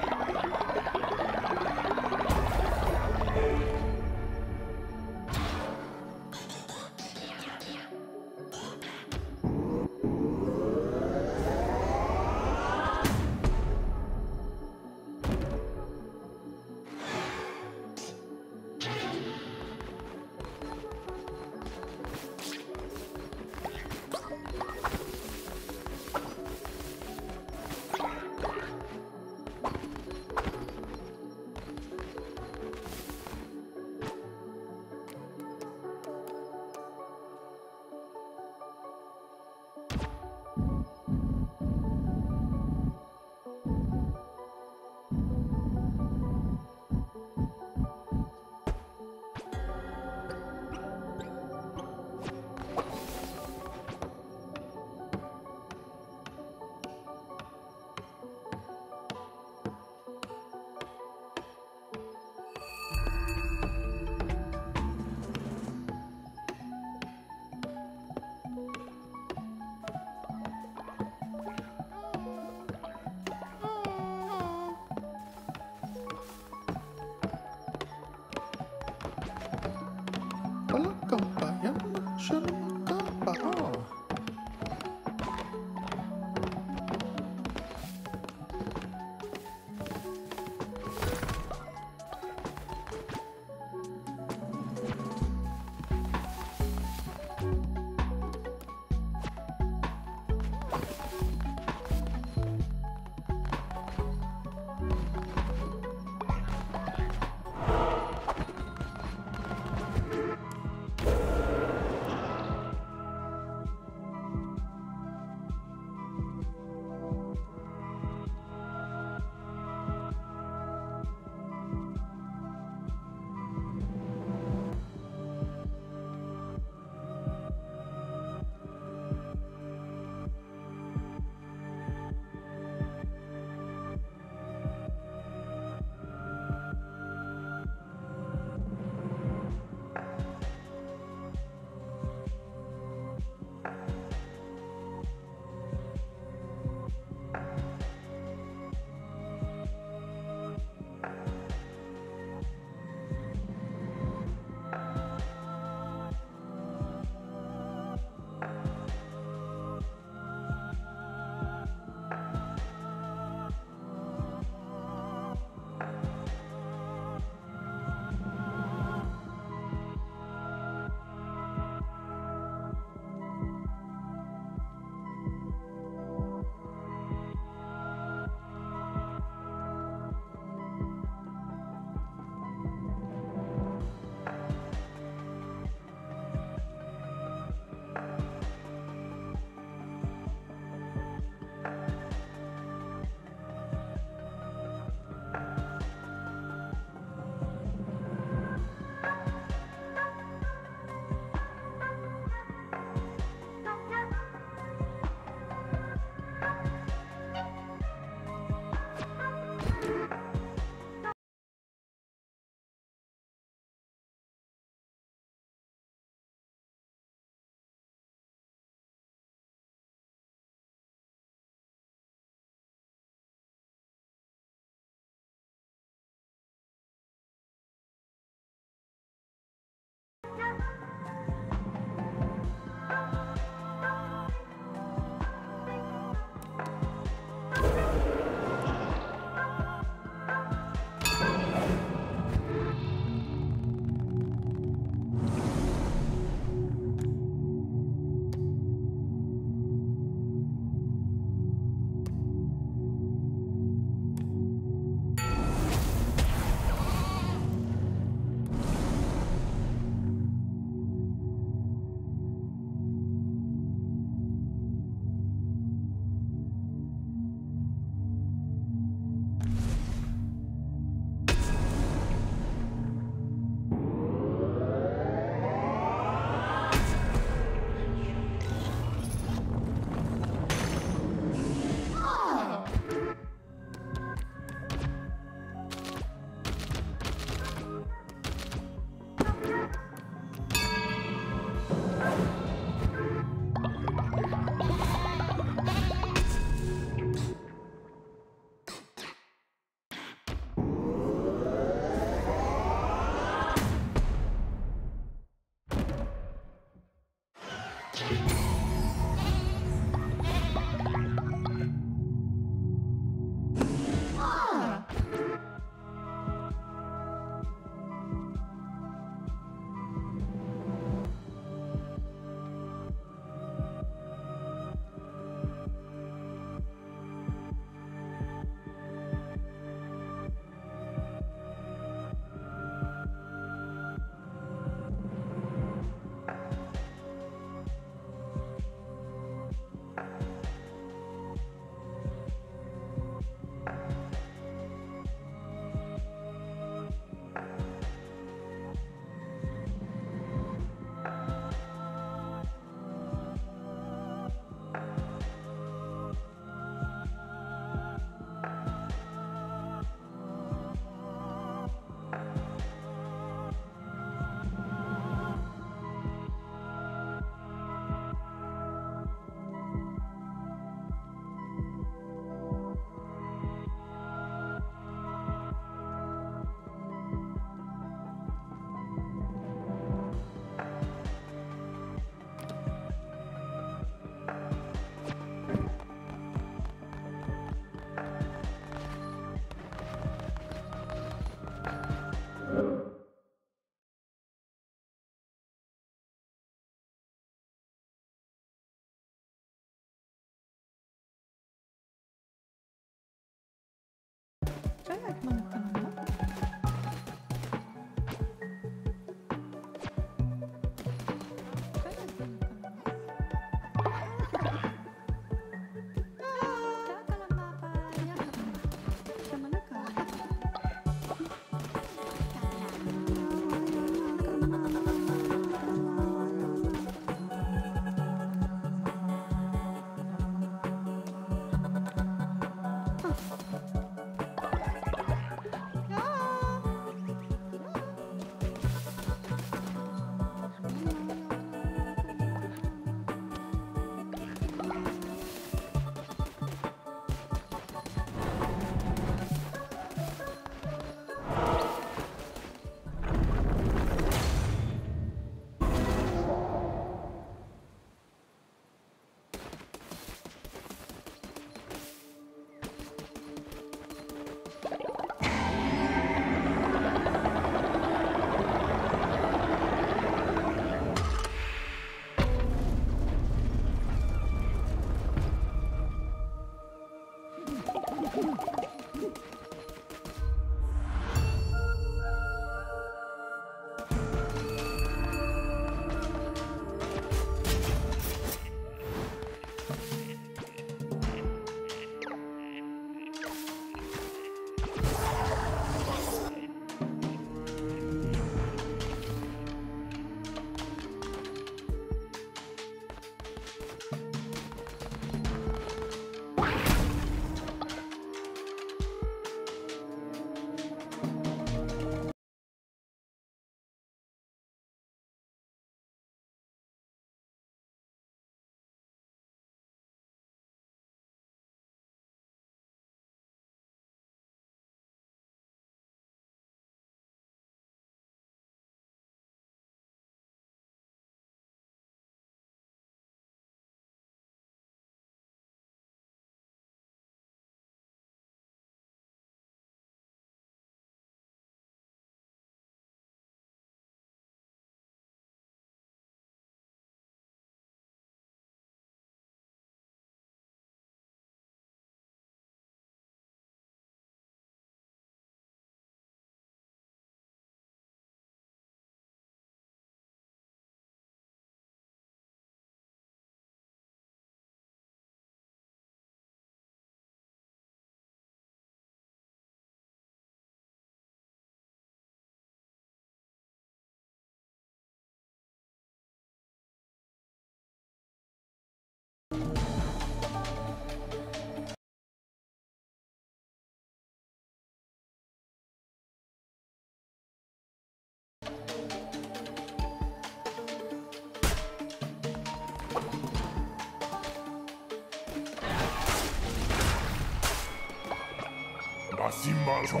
心马上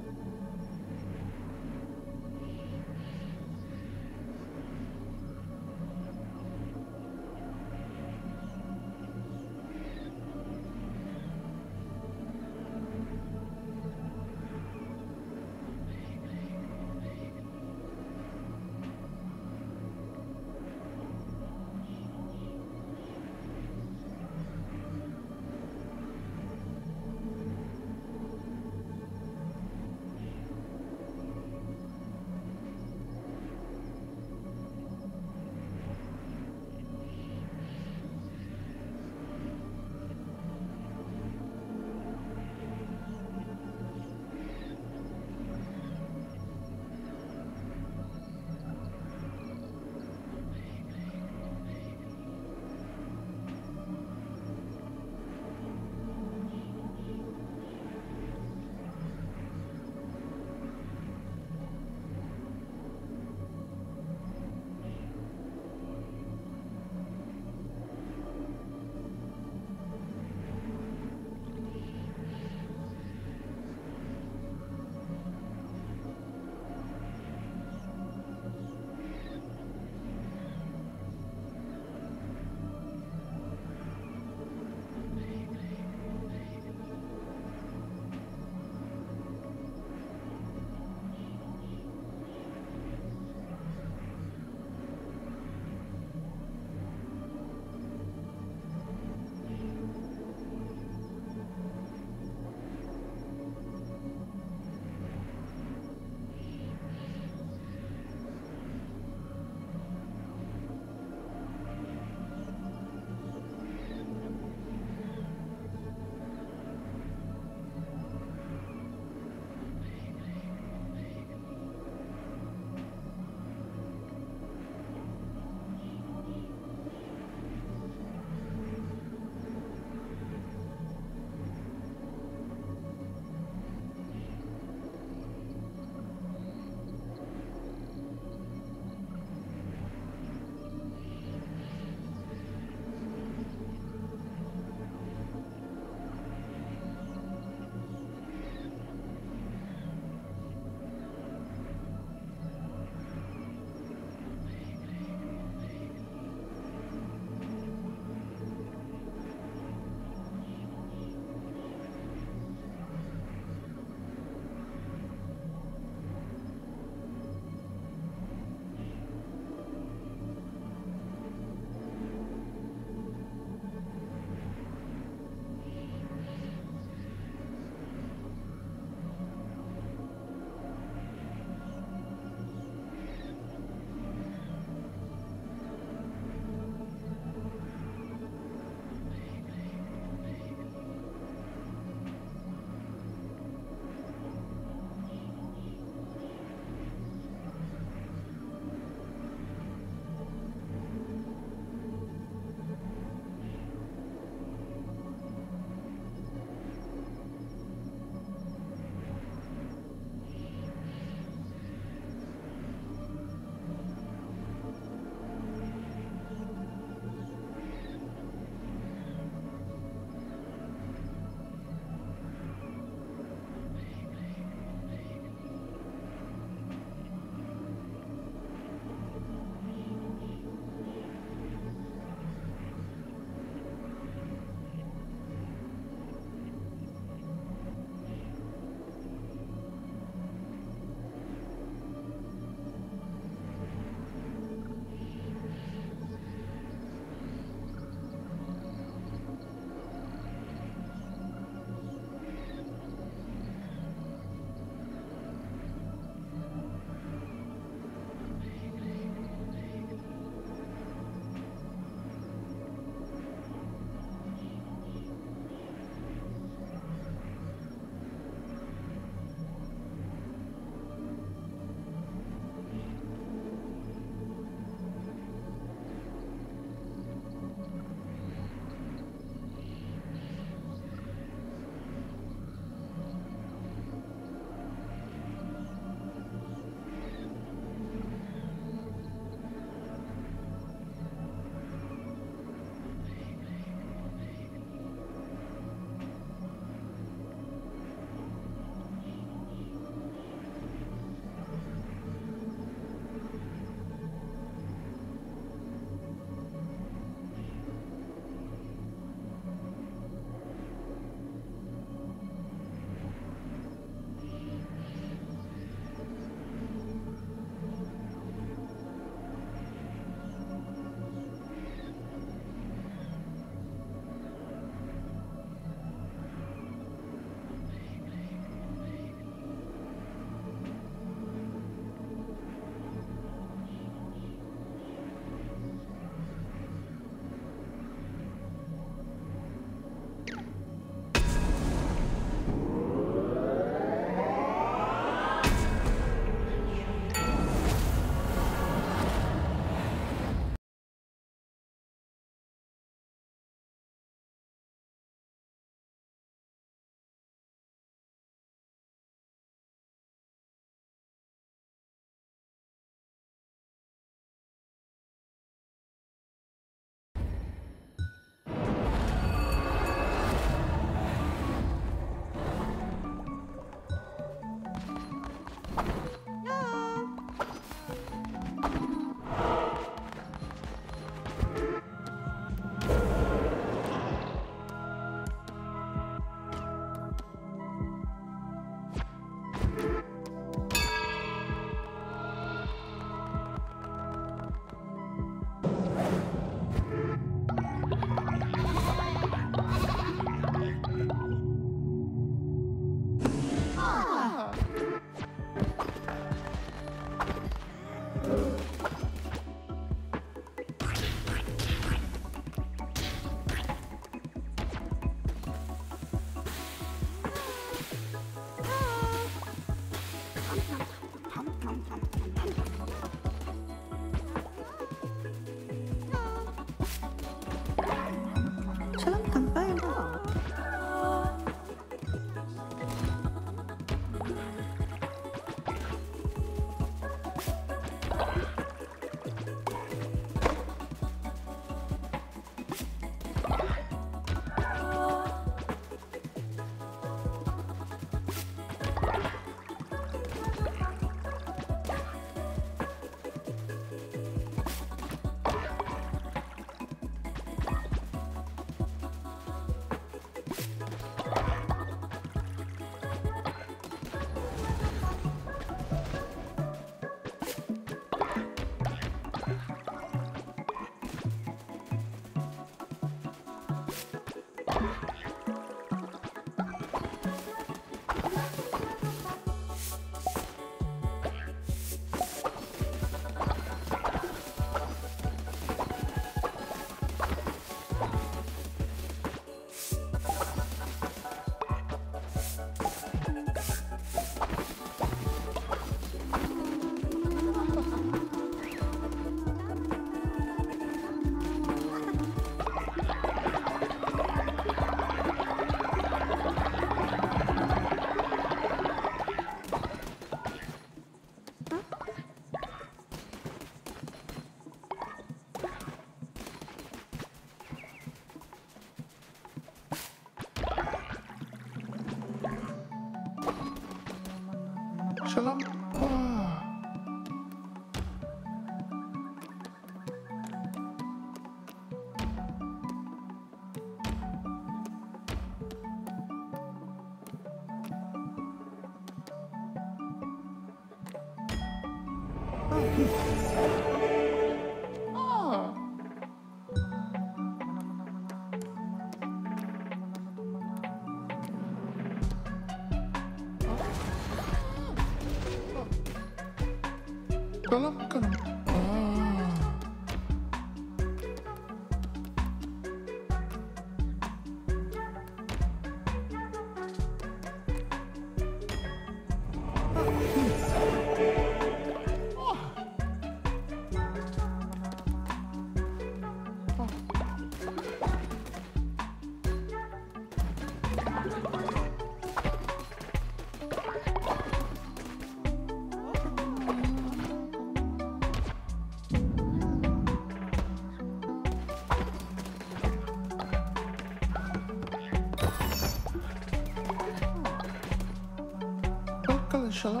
chama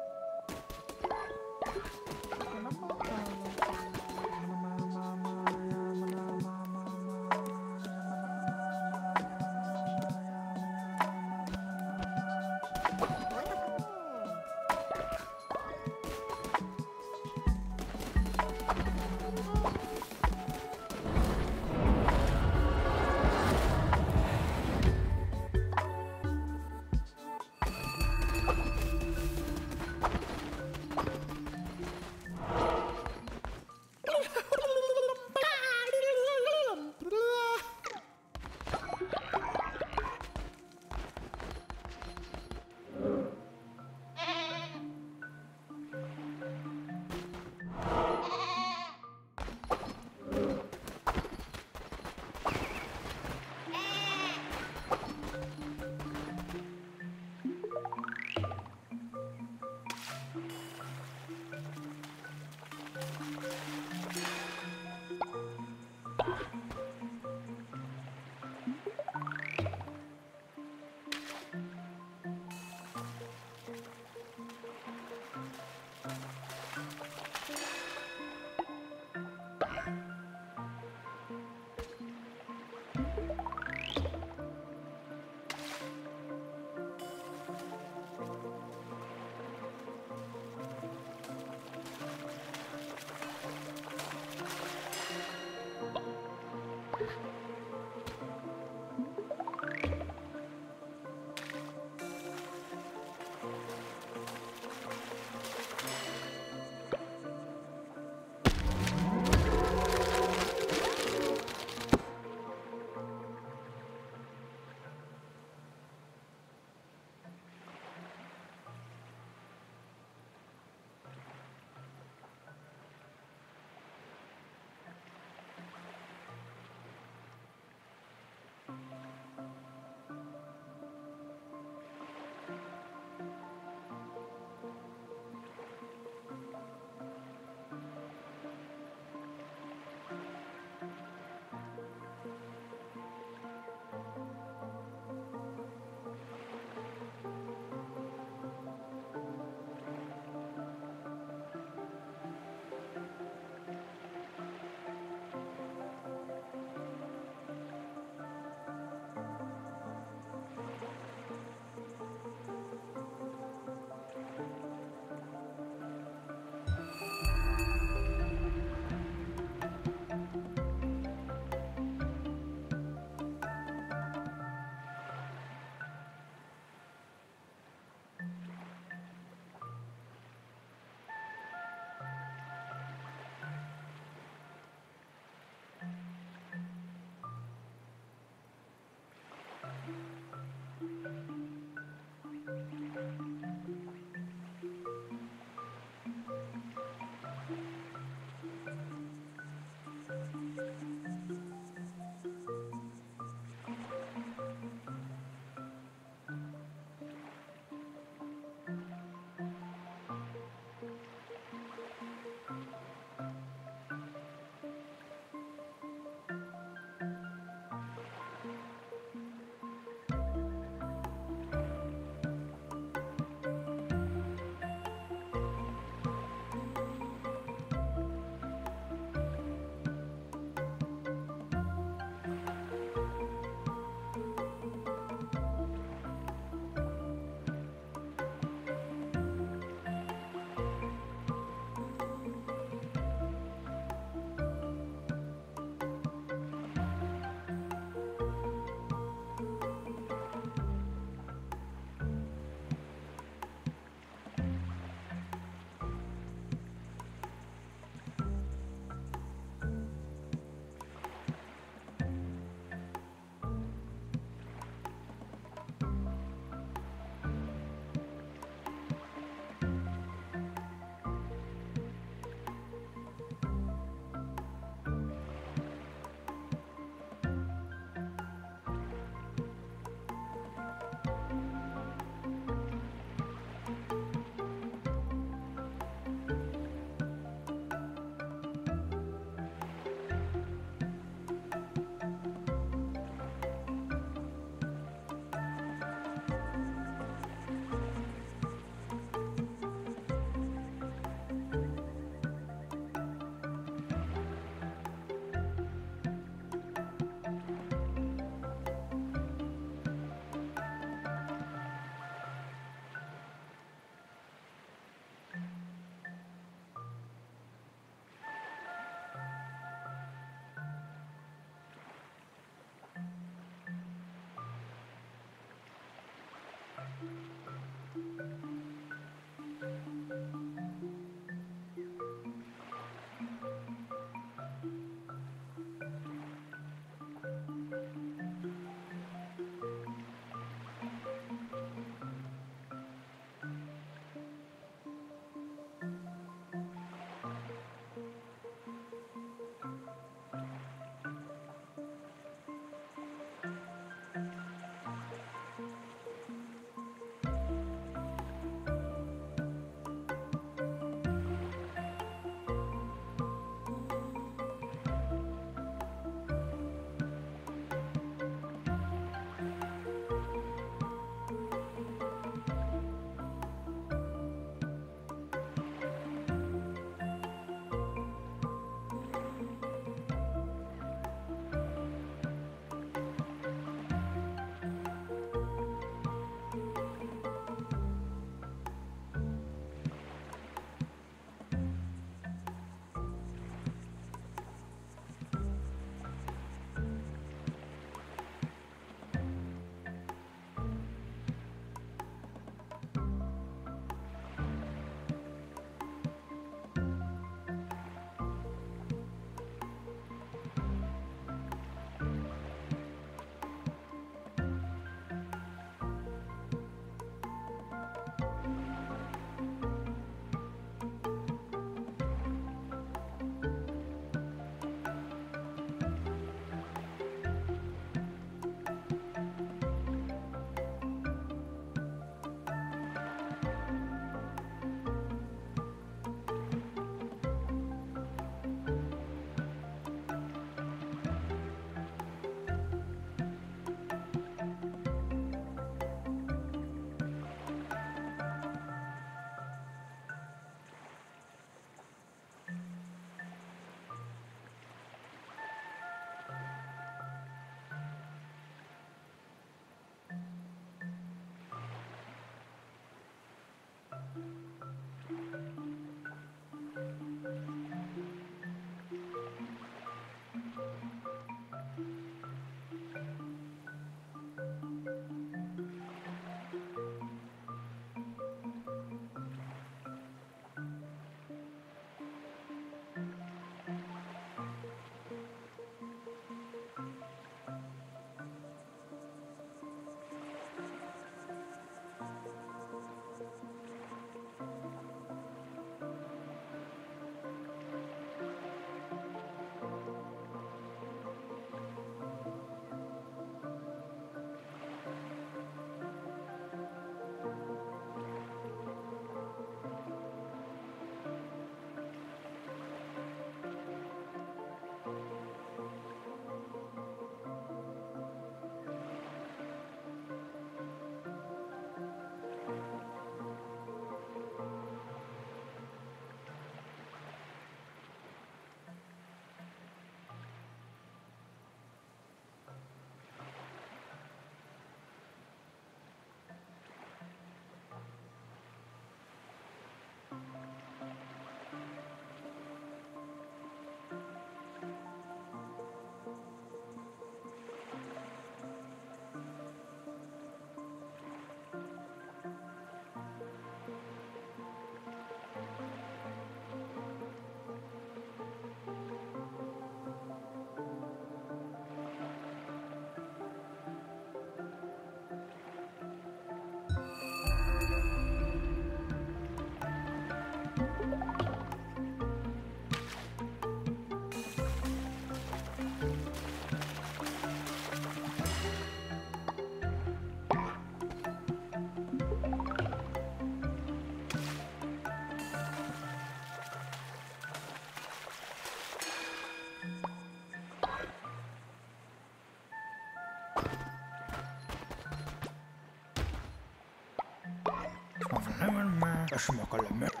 Das schmeckt lecker.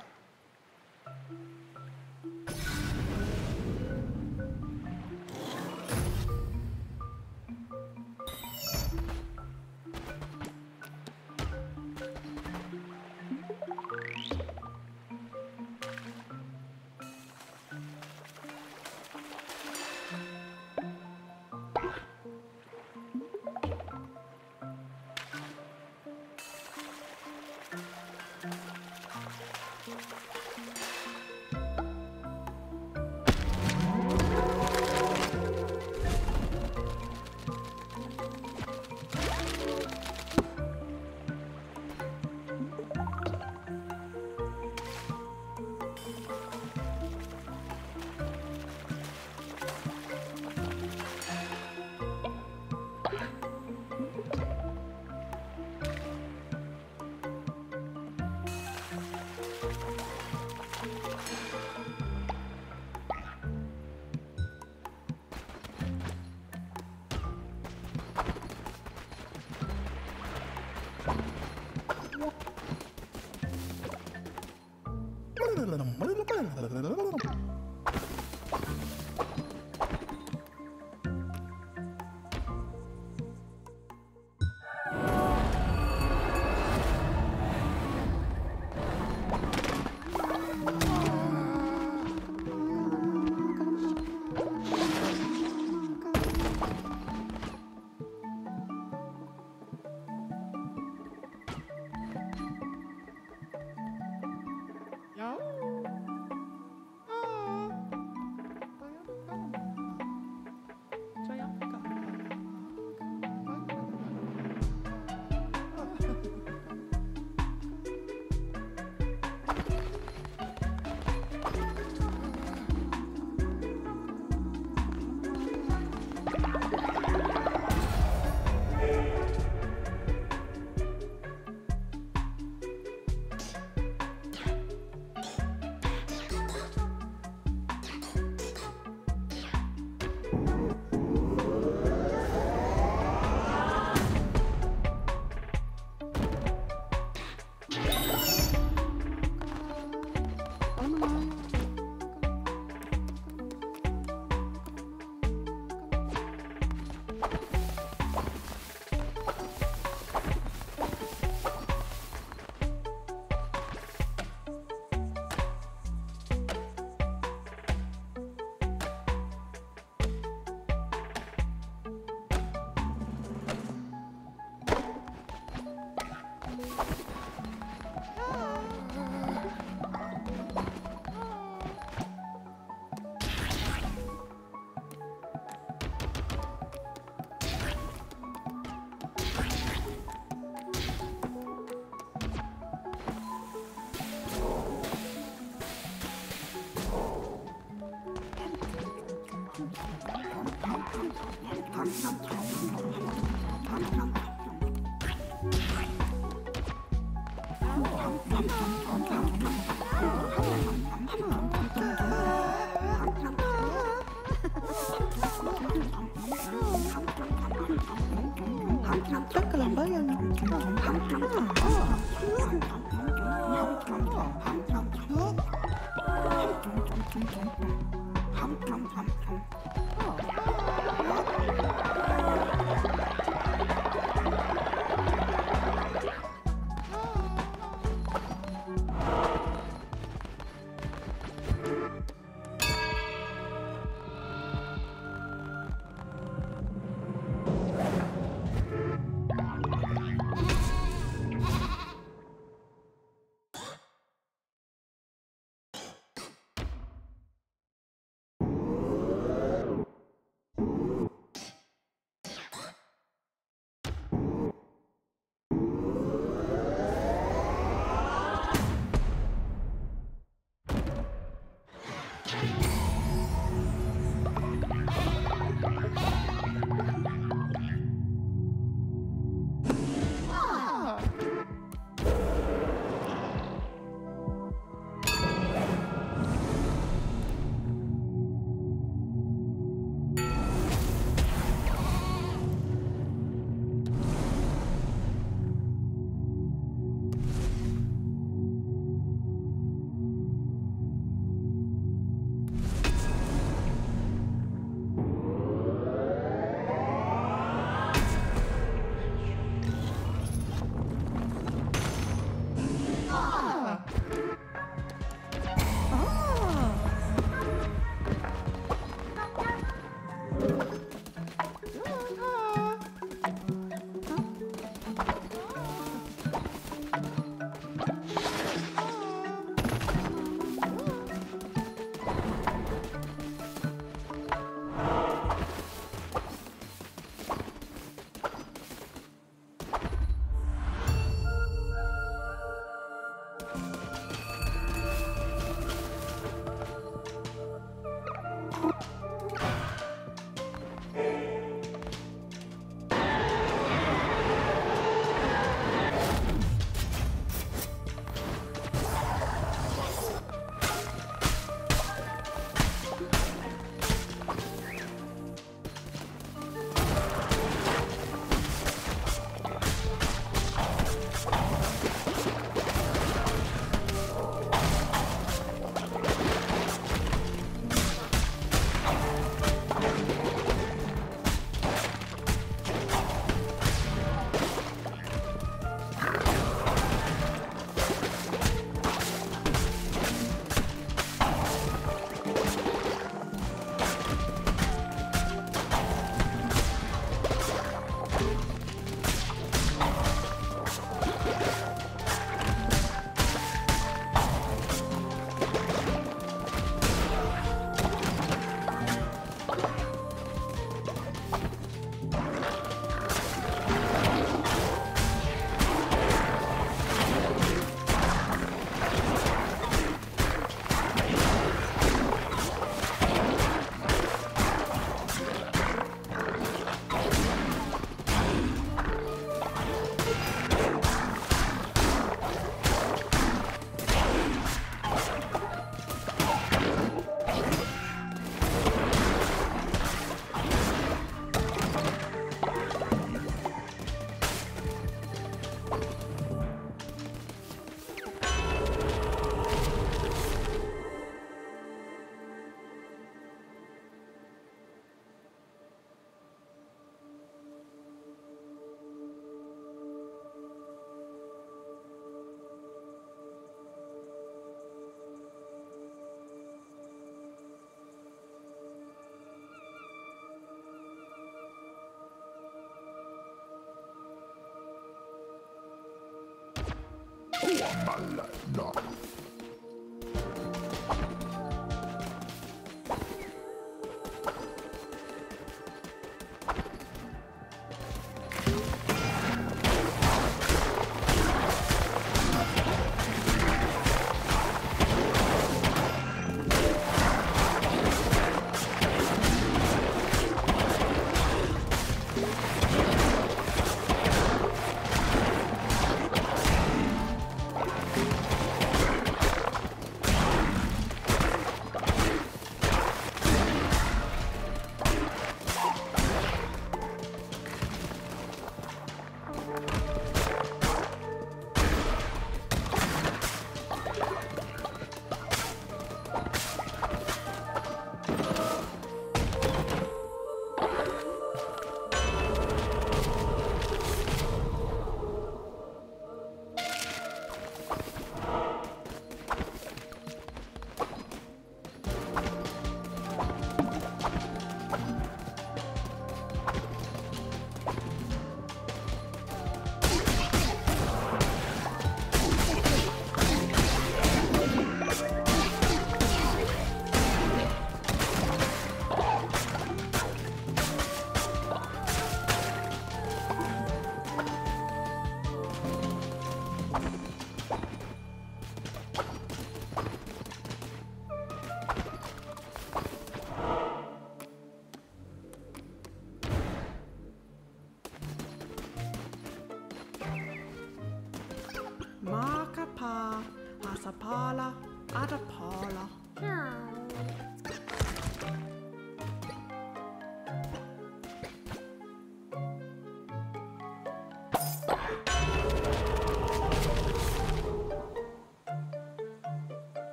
깜깜깜 깜깜깜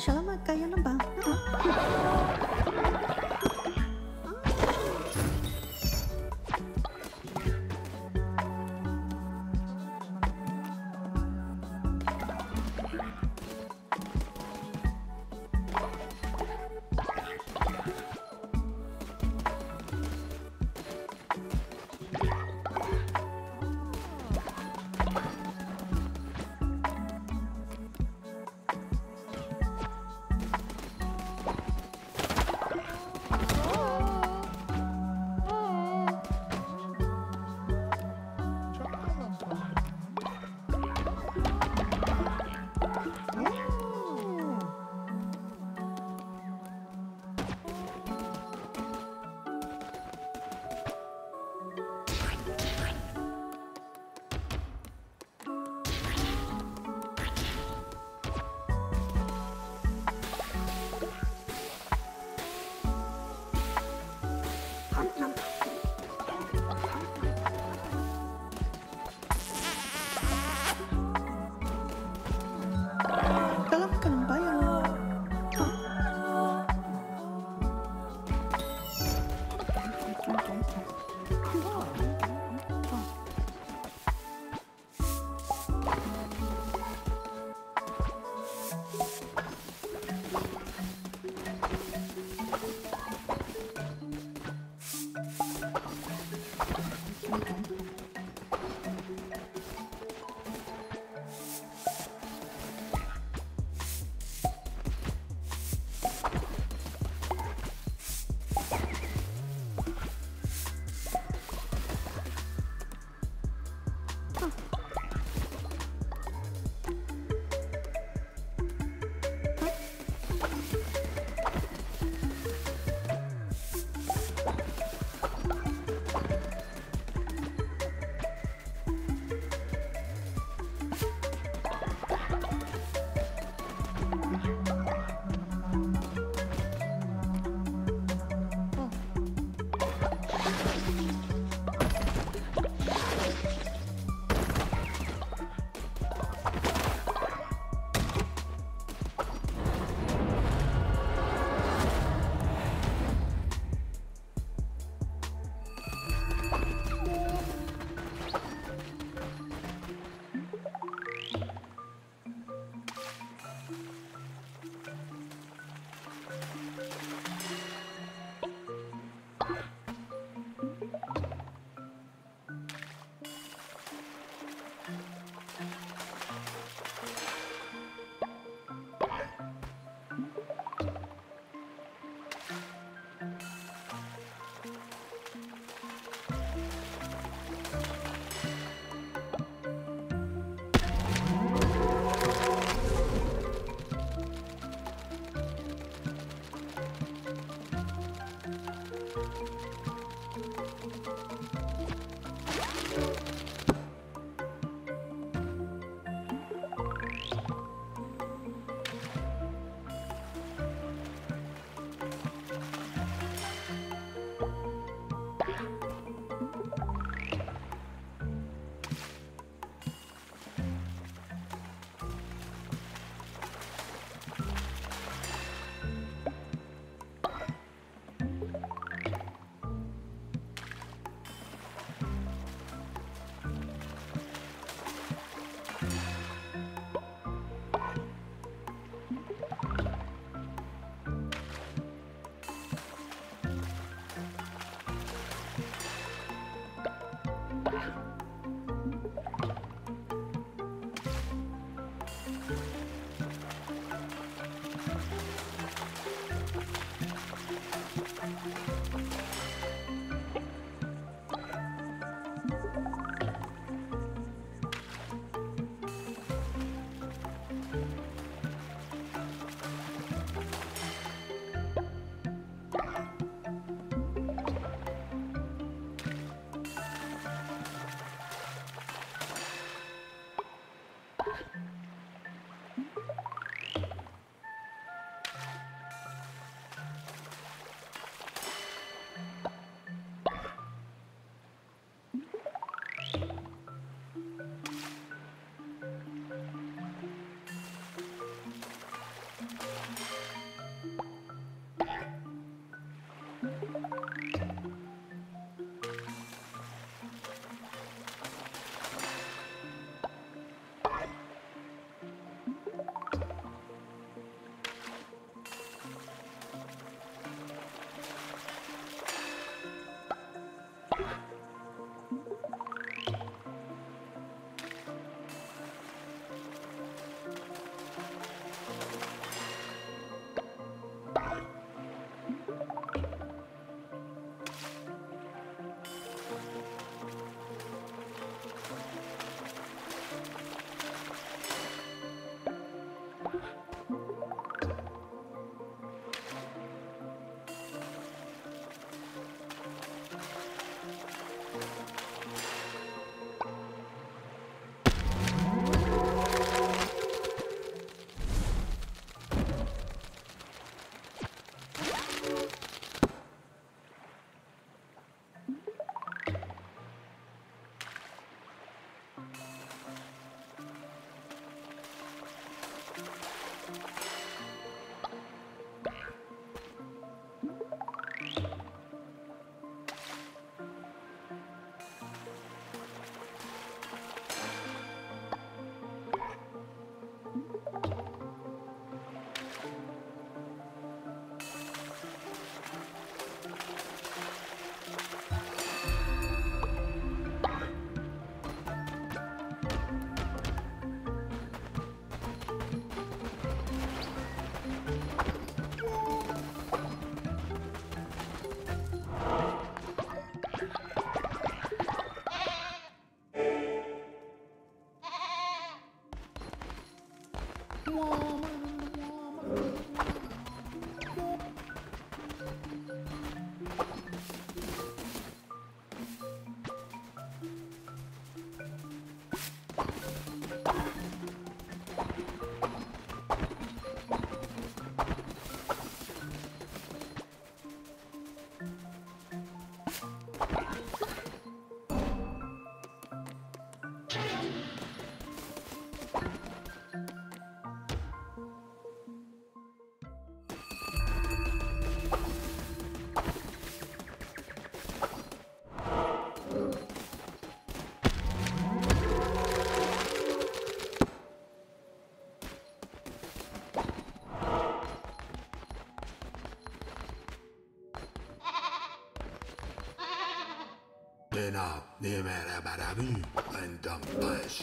Insya-Allah makan yang lembab. Open up, near and dumb punch.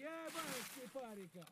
Ебашь, парика!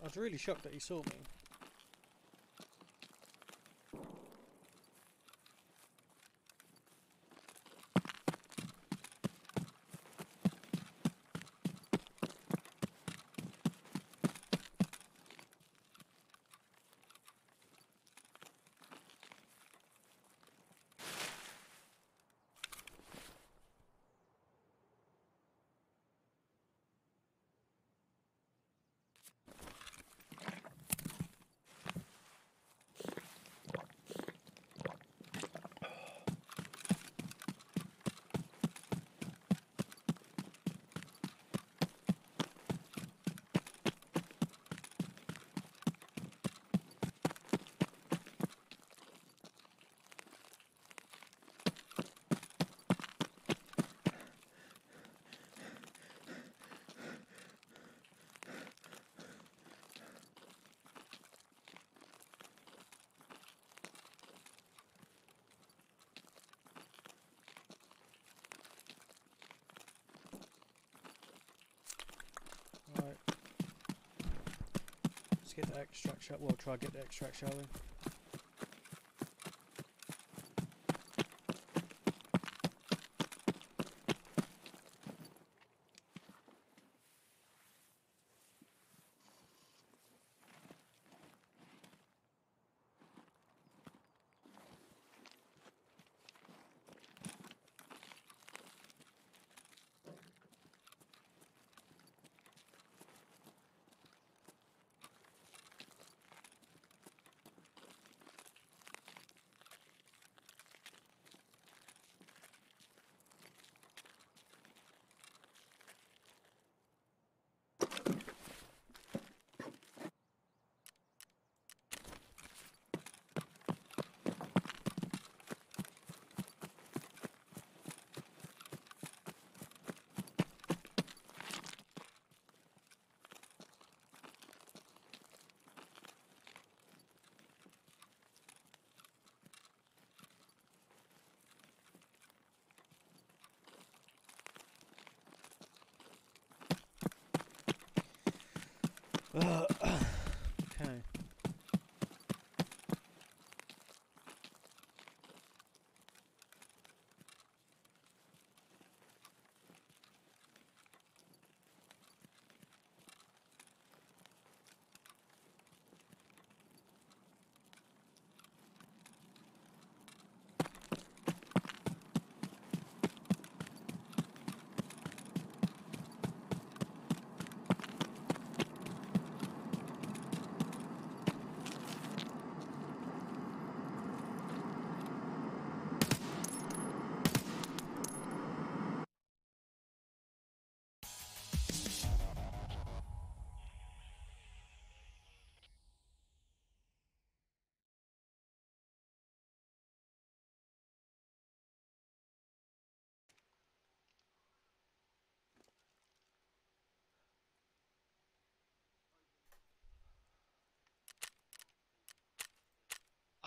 I was really shocked that he saw me. Get the extract shot. We'll try to get the extract, shall we?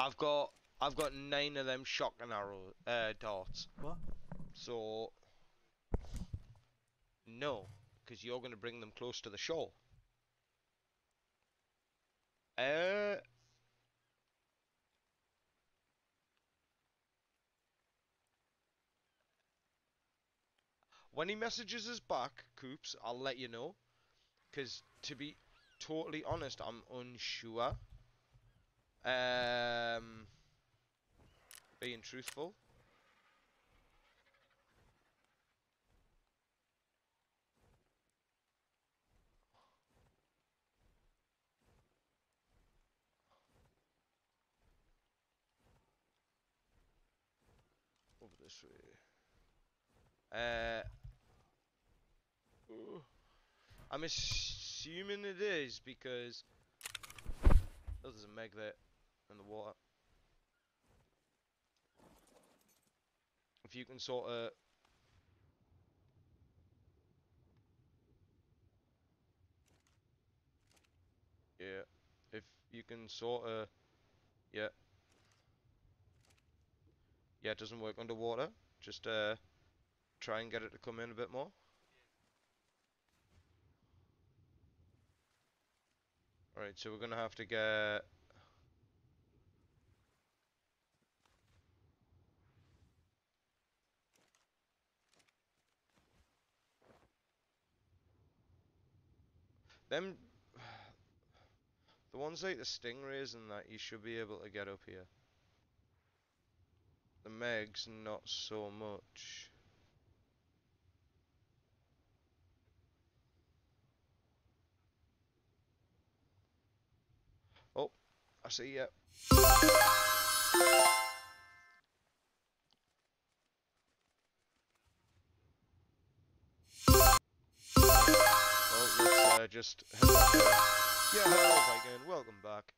I've got I've got nine of them shotgun arrow uh, darts. What? So no, because you're going to bring them close to the shore. Uh. When he messages us back, Coops, I'll let you know. Because to be totally honest, I'm unsure. Um, being truthful. Over this way. Uh. I'm assuming it is because oh, there's a meg there in the water. If you can sort of yeah, if you can sort of yeah yeah, it doesn't work underwater. Just uh, try and get it to come in a bit more. Alright, so we're gonna have to get... Them... The ones like the stingrays and that, you should be able to get up here. The Megs, not so much. Oh, I see ya. Uh, just yeah, hello, Mike, welcome back.